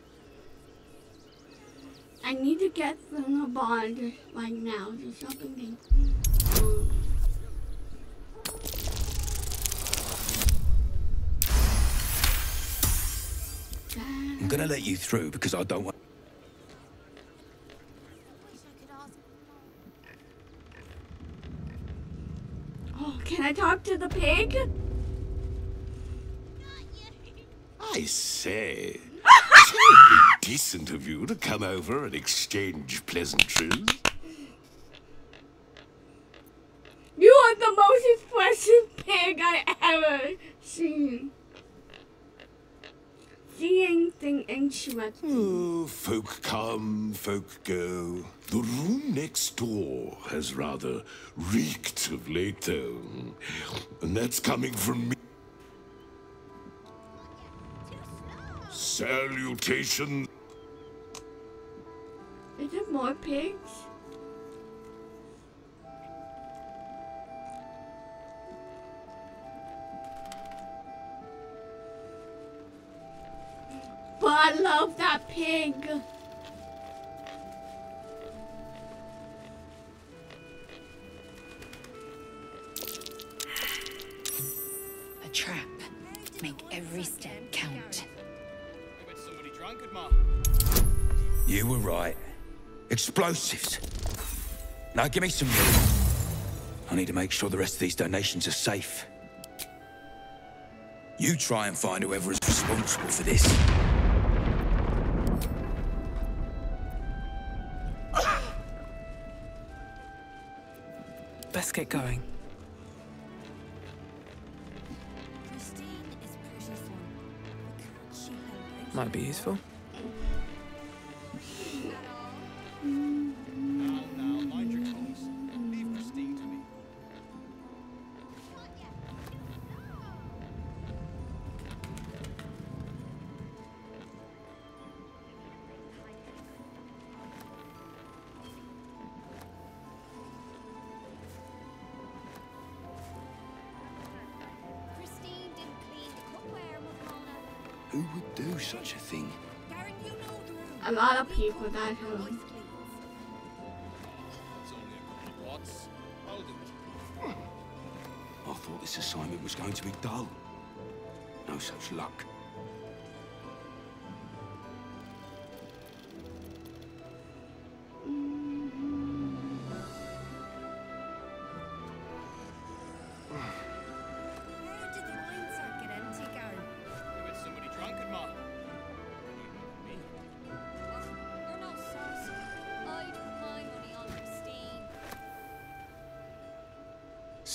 I need to get from the bond right now. There's something. Um, I'm gonna let you through because I don't want. pig? I say, decent of you to come over and exchange pleasantries. You are the most expressive pig I ever seen. See anything interesting? Oh, folk come, folk go. The room next door has rather reeked of late, though. And that's coming from me. Salutation. Is there more pigs? But I love that pig. A trap. Make every step You were right. Explosives. Now give me some. room. I need to make sure the rest of these donations are safe. You try and find whoever is responsible for this. Best get going. Might be useful. Of people that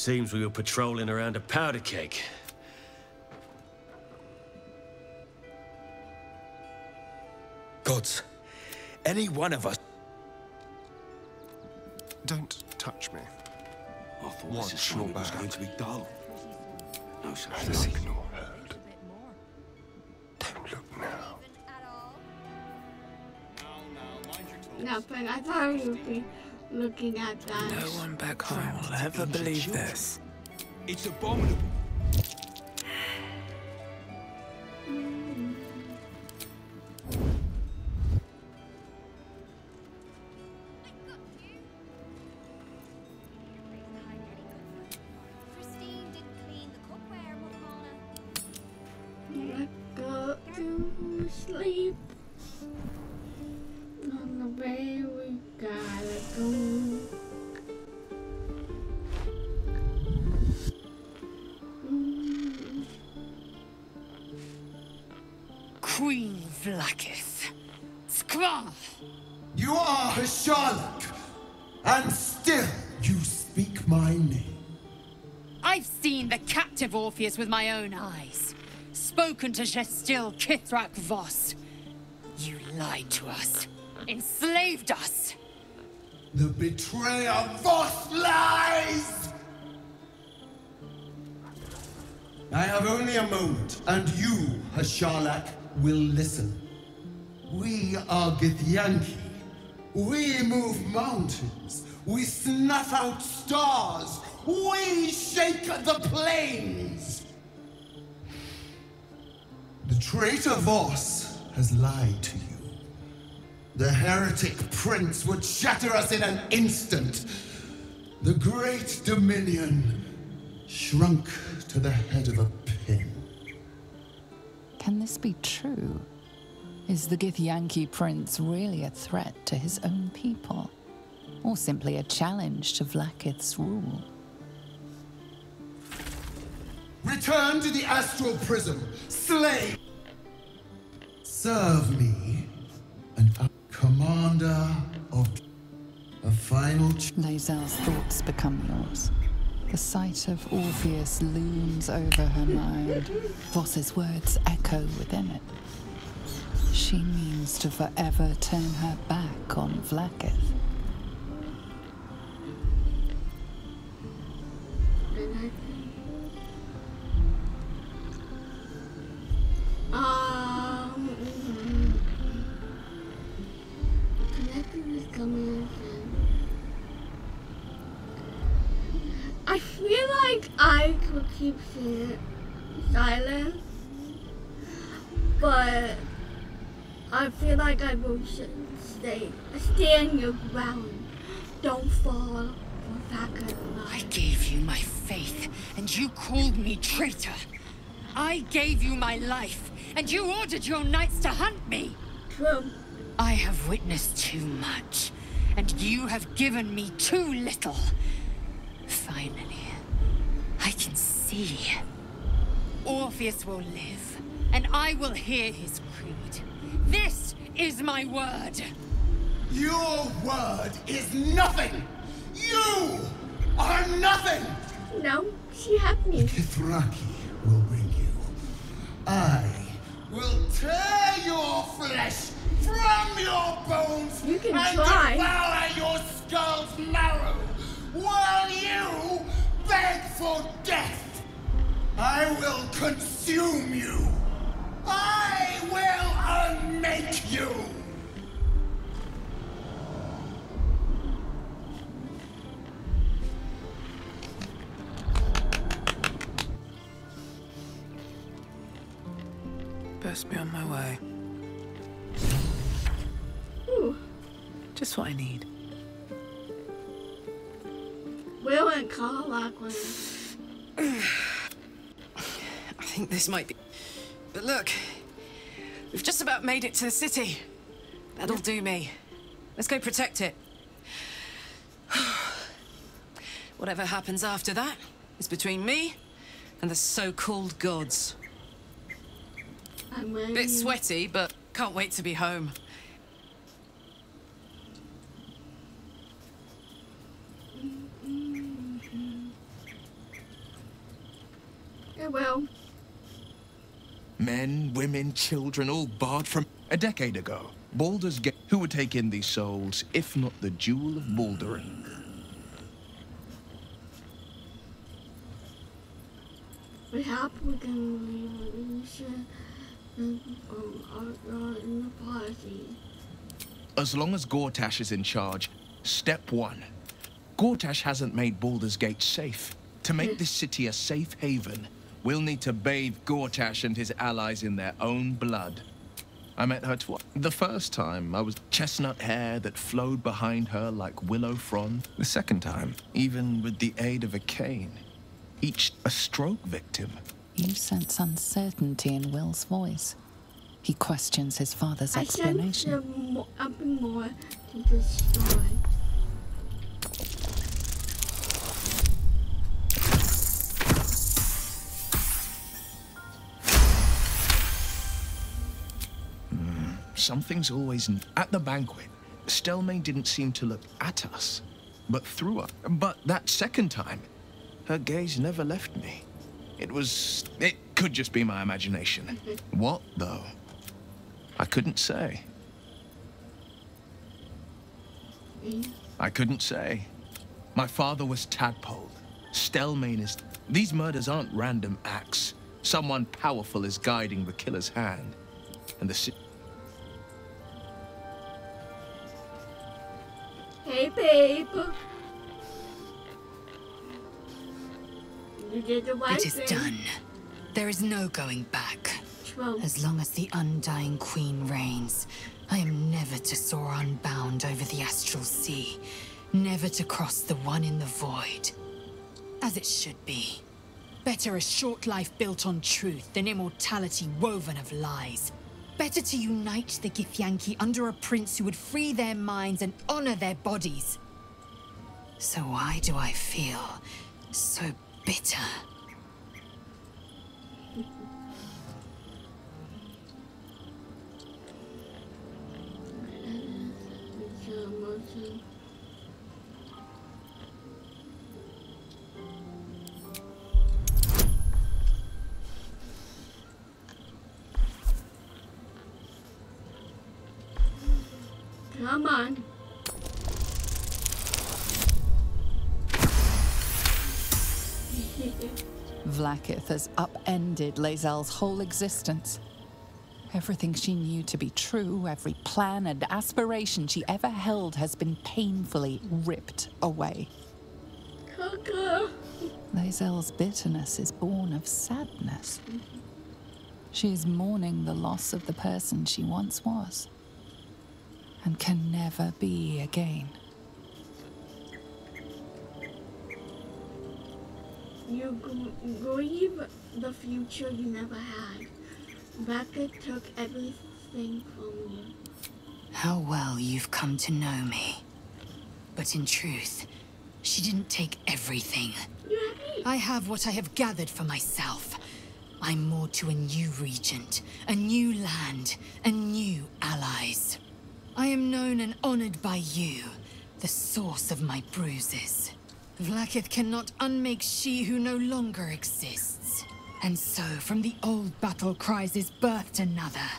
Seems we were patrolling around a powder keg. Gods, any one of us. Don't touch me. Oh, I thought Watch this your assignment was back. going to be dull. No such The signal heard. Don't look now. Nothing. I thought you would be looking at that. No one back home will ever believe this. It's abominable. With my own eyes. Spoken to Gestil Kith'rak Voss. You lied to us. Enslaved us. The betrayer Voss lies! I have only a moment, and you, Hasharlak, will listen. We are Githyanki. We move mountains. We snuff out stars. We shake the plains. Traitor Voss has lied to you. The heretic prince would shatter us in an instant. The great dominion shrunk to the head of a pin. Can this be true? Is the Githyanki prince really a threat to his own people? Or simply a challenge to Vlaakith's rule? Return to the astral prism. Slay. Serve me, and I'm commander of a final. Lae'zel's thoughts become yours. The sight of Orpheus looms over her mind. Voss's words echo within it. She means to forever turn her back on Vlaakith. Um, coming I feel like I could keep silent, but I feel like I will stay, stand your ground. Don't fall for Thacker. I gave you my faith, and you called me traitor. I gave you my life, and you ordered your knights to hunt me. True. I have witnessed too much, and you have given me too little. Finally, I can see. Orpheus will live, and I will hear his creed. This is my word. Your word is nothing. You are nothing. No, she had me. Kithraki will bring you. I will tear your flesh from your bones You can and try. devour your skull's marrow while you beg for death. I will consume you. I will unmake you. Best be on my way. Ooh, Just what I need. Wyll and Karlach were I think this might be. But look, we've just about made it to the city. That'll do me. Let's go protect it. Whatever happens after that is between me and the so-called gods. Bit sweaty, but can't wait to be home. Well, Men, women, children, all barred from a decade ago. Baldur's Gate. Who would take in these souls, if not the Jewel of Baldurin? we have we can leave and um, Arthur in the party. As long as Gortash is in charge, step one. Gortash hasn't made Baldur's Gate safe. To make hmm. this city a safe haven, we'll need to bathe Gortash and his allies in their own blood. I met her twice. The first time, I was chestnut hair that flowed behind her like willow frond. The second time, even with the aid of a cane. Each a stroke victim. You sense uncertainty in Wyll's voice. He questions his father's I sense explanation. there's mo- something more to this story. Something's always n- at the banquet. Stelmane didn't seem to look at us, but through us. But that second time, her gaze never left me. It was. It could just be my imagination. Mm-hmm. What, though? I couldn't say. Mm-hmm. I couldn't say. My father was tadpole. Stelmane is. These murders aren't random acts. Someone powerful is guiding the killer's hand. And the. Hey, babe. You did the right It is thing. done. There is no going back. True. As long as the Undying Queen reigns, I am never to soar unbound over the astral sea, never to cross the one in the void. As it should be. Better a short life built on truth than immortality woven of lies. Better to unite the Githyanki under a prince who would free their minds and honor their bodies. So why do I feel so bitter? Come on. Vlaakith has upended Lae'zel's whole existence. Everything she knew to be true, every plan and aspiration she ever held has been painfully ripped away. Coco. Lae'zel's bitterness is born of sadness. Mm-hmm. She is mourning the loss of the person she once was, and can never be again. You gr- grieve the future you never had. Becca took everything from you. How well you've come to know me. But in truth, she didn't take everything. I have what I have gathered for myself. I'm more to a new regent, a new land, and new allies. I am known and honored by you, the source of my bruises. Vlaakith cannot unmake she who no longer exists. And so, from the old battle cries is birthed another.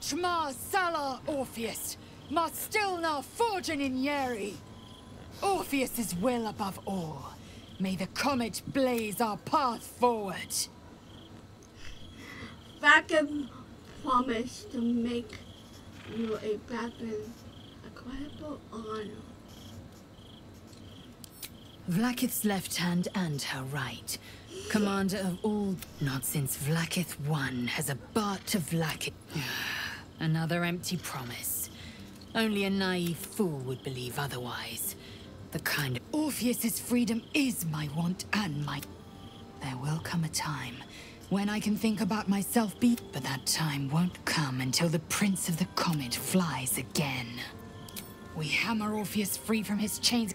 Shma Salar Orpheus, Ma Stilnar Forgin in Yeri. Orpheus's will above all. May the comet blaze our path forward. Becca promised to make you a weapon, a credible honor. Vlaakith's left hand and her right. Commander of all, not since Vlaakith won has a Bart to Vlaakith. Another empty promise. Only a naive fool would believe otherwise. The kind of Orpheus's freedom is my want and my. There will come a time when I can think about myself be, but that time won't come until the Prince of the Comet flies again. We hammer Orpheus free from his chains.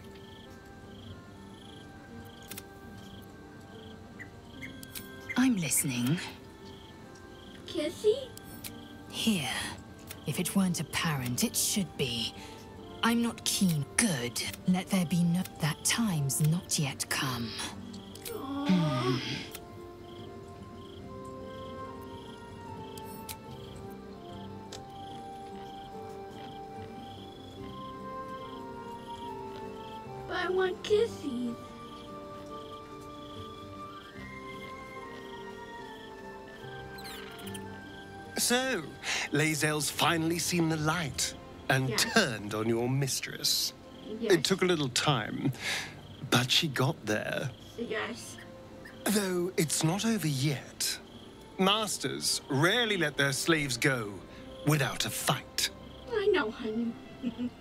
I'm listening. Kissy? Here. If it weren't apparent, it should be. I'm not keen. Good. Let there be no. That time's not yet come. Hmm. But I want kissies. So, Lae'zel's finally seen the light and Yes. turned on your mistress. Yes. It took a little time, but she got there. Yes. Though it's not over yet. Masters rarely let their slaves go without a fight. I know, honey.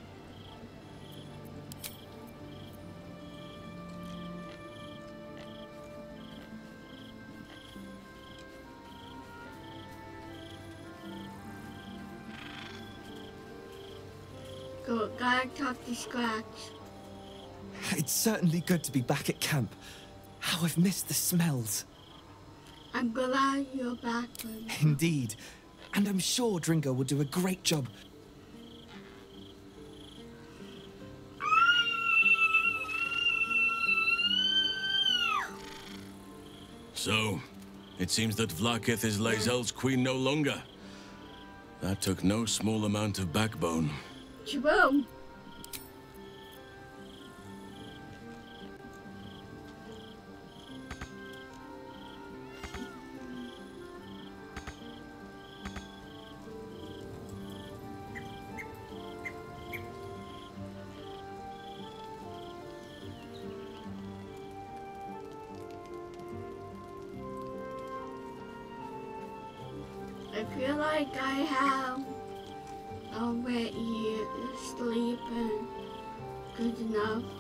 Go, gotta talk to Scratch. It's certainly good to be back at camp. How I've missed the smells. I'm glad you're back, honey. Indeed. And I'm sure Dringo will do a great job. So, it seems that Vlaakith is Lae'zel's queen no longer. That took no small amount of backbone. Jerome. I feel like I have already enough.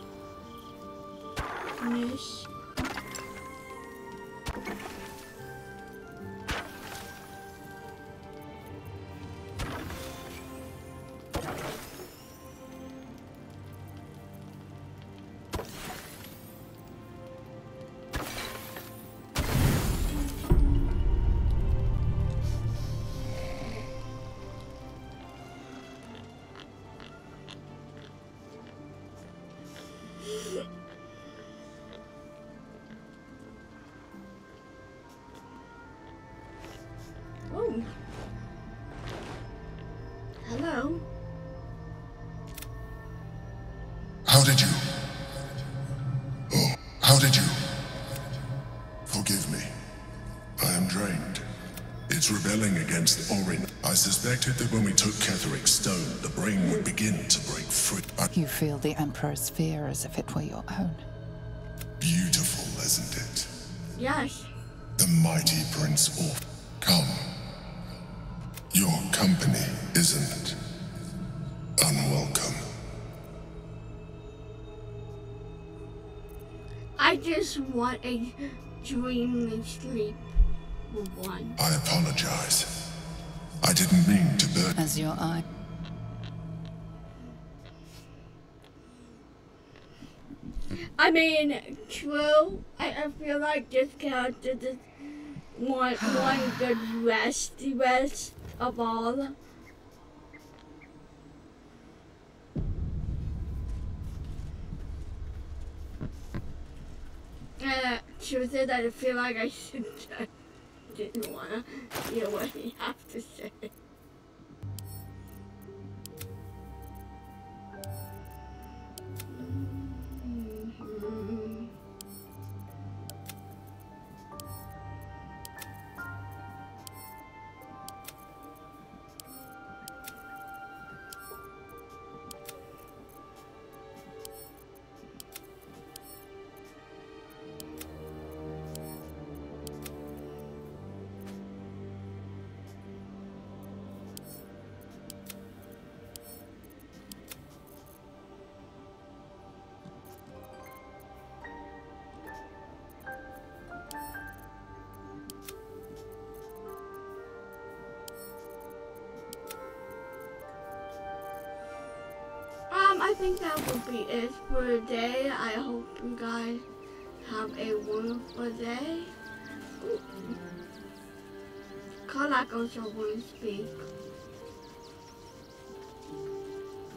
It's rebelling against Orin. I suspected that when we took Ketheric's stone, the brain would begin to break free. I- You feel the Emperor's fear as if it were your own. Beautiful, isn't it? Yes. The mighty Prince Orf. Come. Your company isn't unwelcome. I just want a dreamless sleep. One. I apologize. I didn't mean to burn. As your eye. I mean, true. I, I feel like this character just want one good rest, the rest of all. And uh, truth is, I feel like I should just didn't want to hear what he have to say. Um, I think that will be it for today. I hope you guys have a wonderful day. Karlach also won't speak.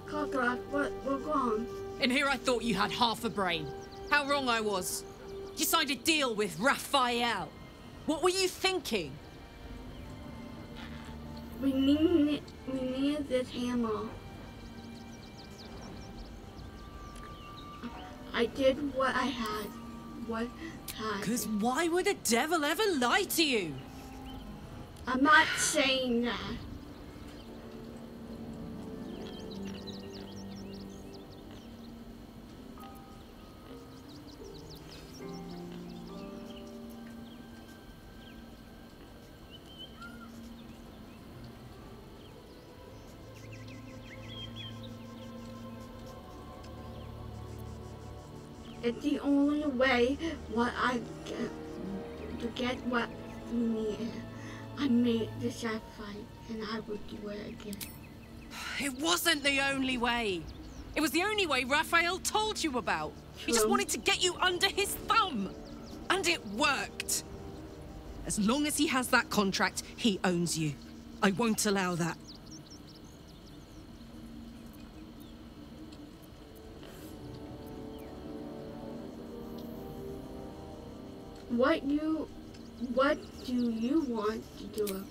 Karlach, what, what's wrong? In here I thought you had half a brain. How wrong I was. You signed a deal with Raphael. What were you thinking? We need, we need this hammer. I did what I had. What had. Because why would a devil ever lie to you? I'm not saying that. Only way what I get to get what we need. I made the sacrifice and I will do it again. It wasn't the only way. It was the only way Raphael told you about. He just wanted to get you under his thumb. And it worked. As long as he has that contract, he owns you. I won't allow that. What you what do you want to do about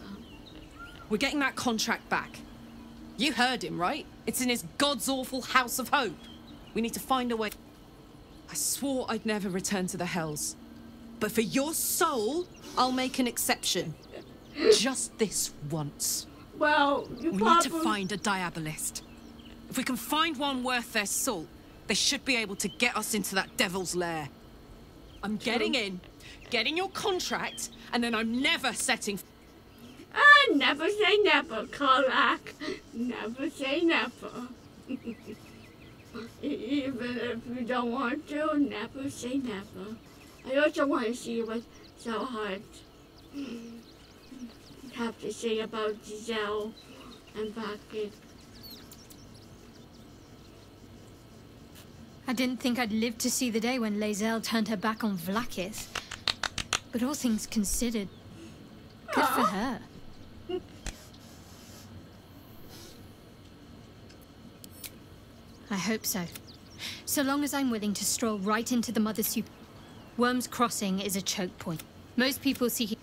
We're getting that contract back. You heard him, right? It's in his god's awful House of Hope. We need to find a way. I swore I'd never return to the Hells. But for your soul, I'll make an exception. Just this once. Well, you We need to find a Diabolist. If we can find one worth their salt, they should be able to get us into that devil's lair. I'm getting in, getting your contract, and then I'm never setting Ah, never say never, Karlach. Never say never. Even if you don't want to, never say never. I also want to see what Shadowheart have to say about Giselle and Bucket. I didn't think I'd live to see the day when Lae'zel turned her back on Vlaakith. But all things considered, good for her. I hope so. So long as I'm willing to stroll right into the Mother Soup. Wyrm's Crossing is a choke point. Most people see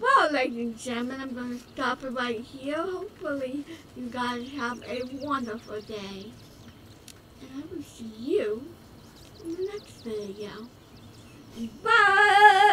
well, ladies and gentlemen, I'm going to stop it right here. Hopefully, you guys have a wonderful day. And I will see you in the next video. Bye!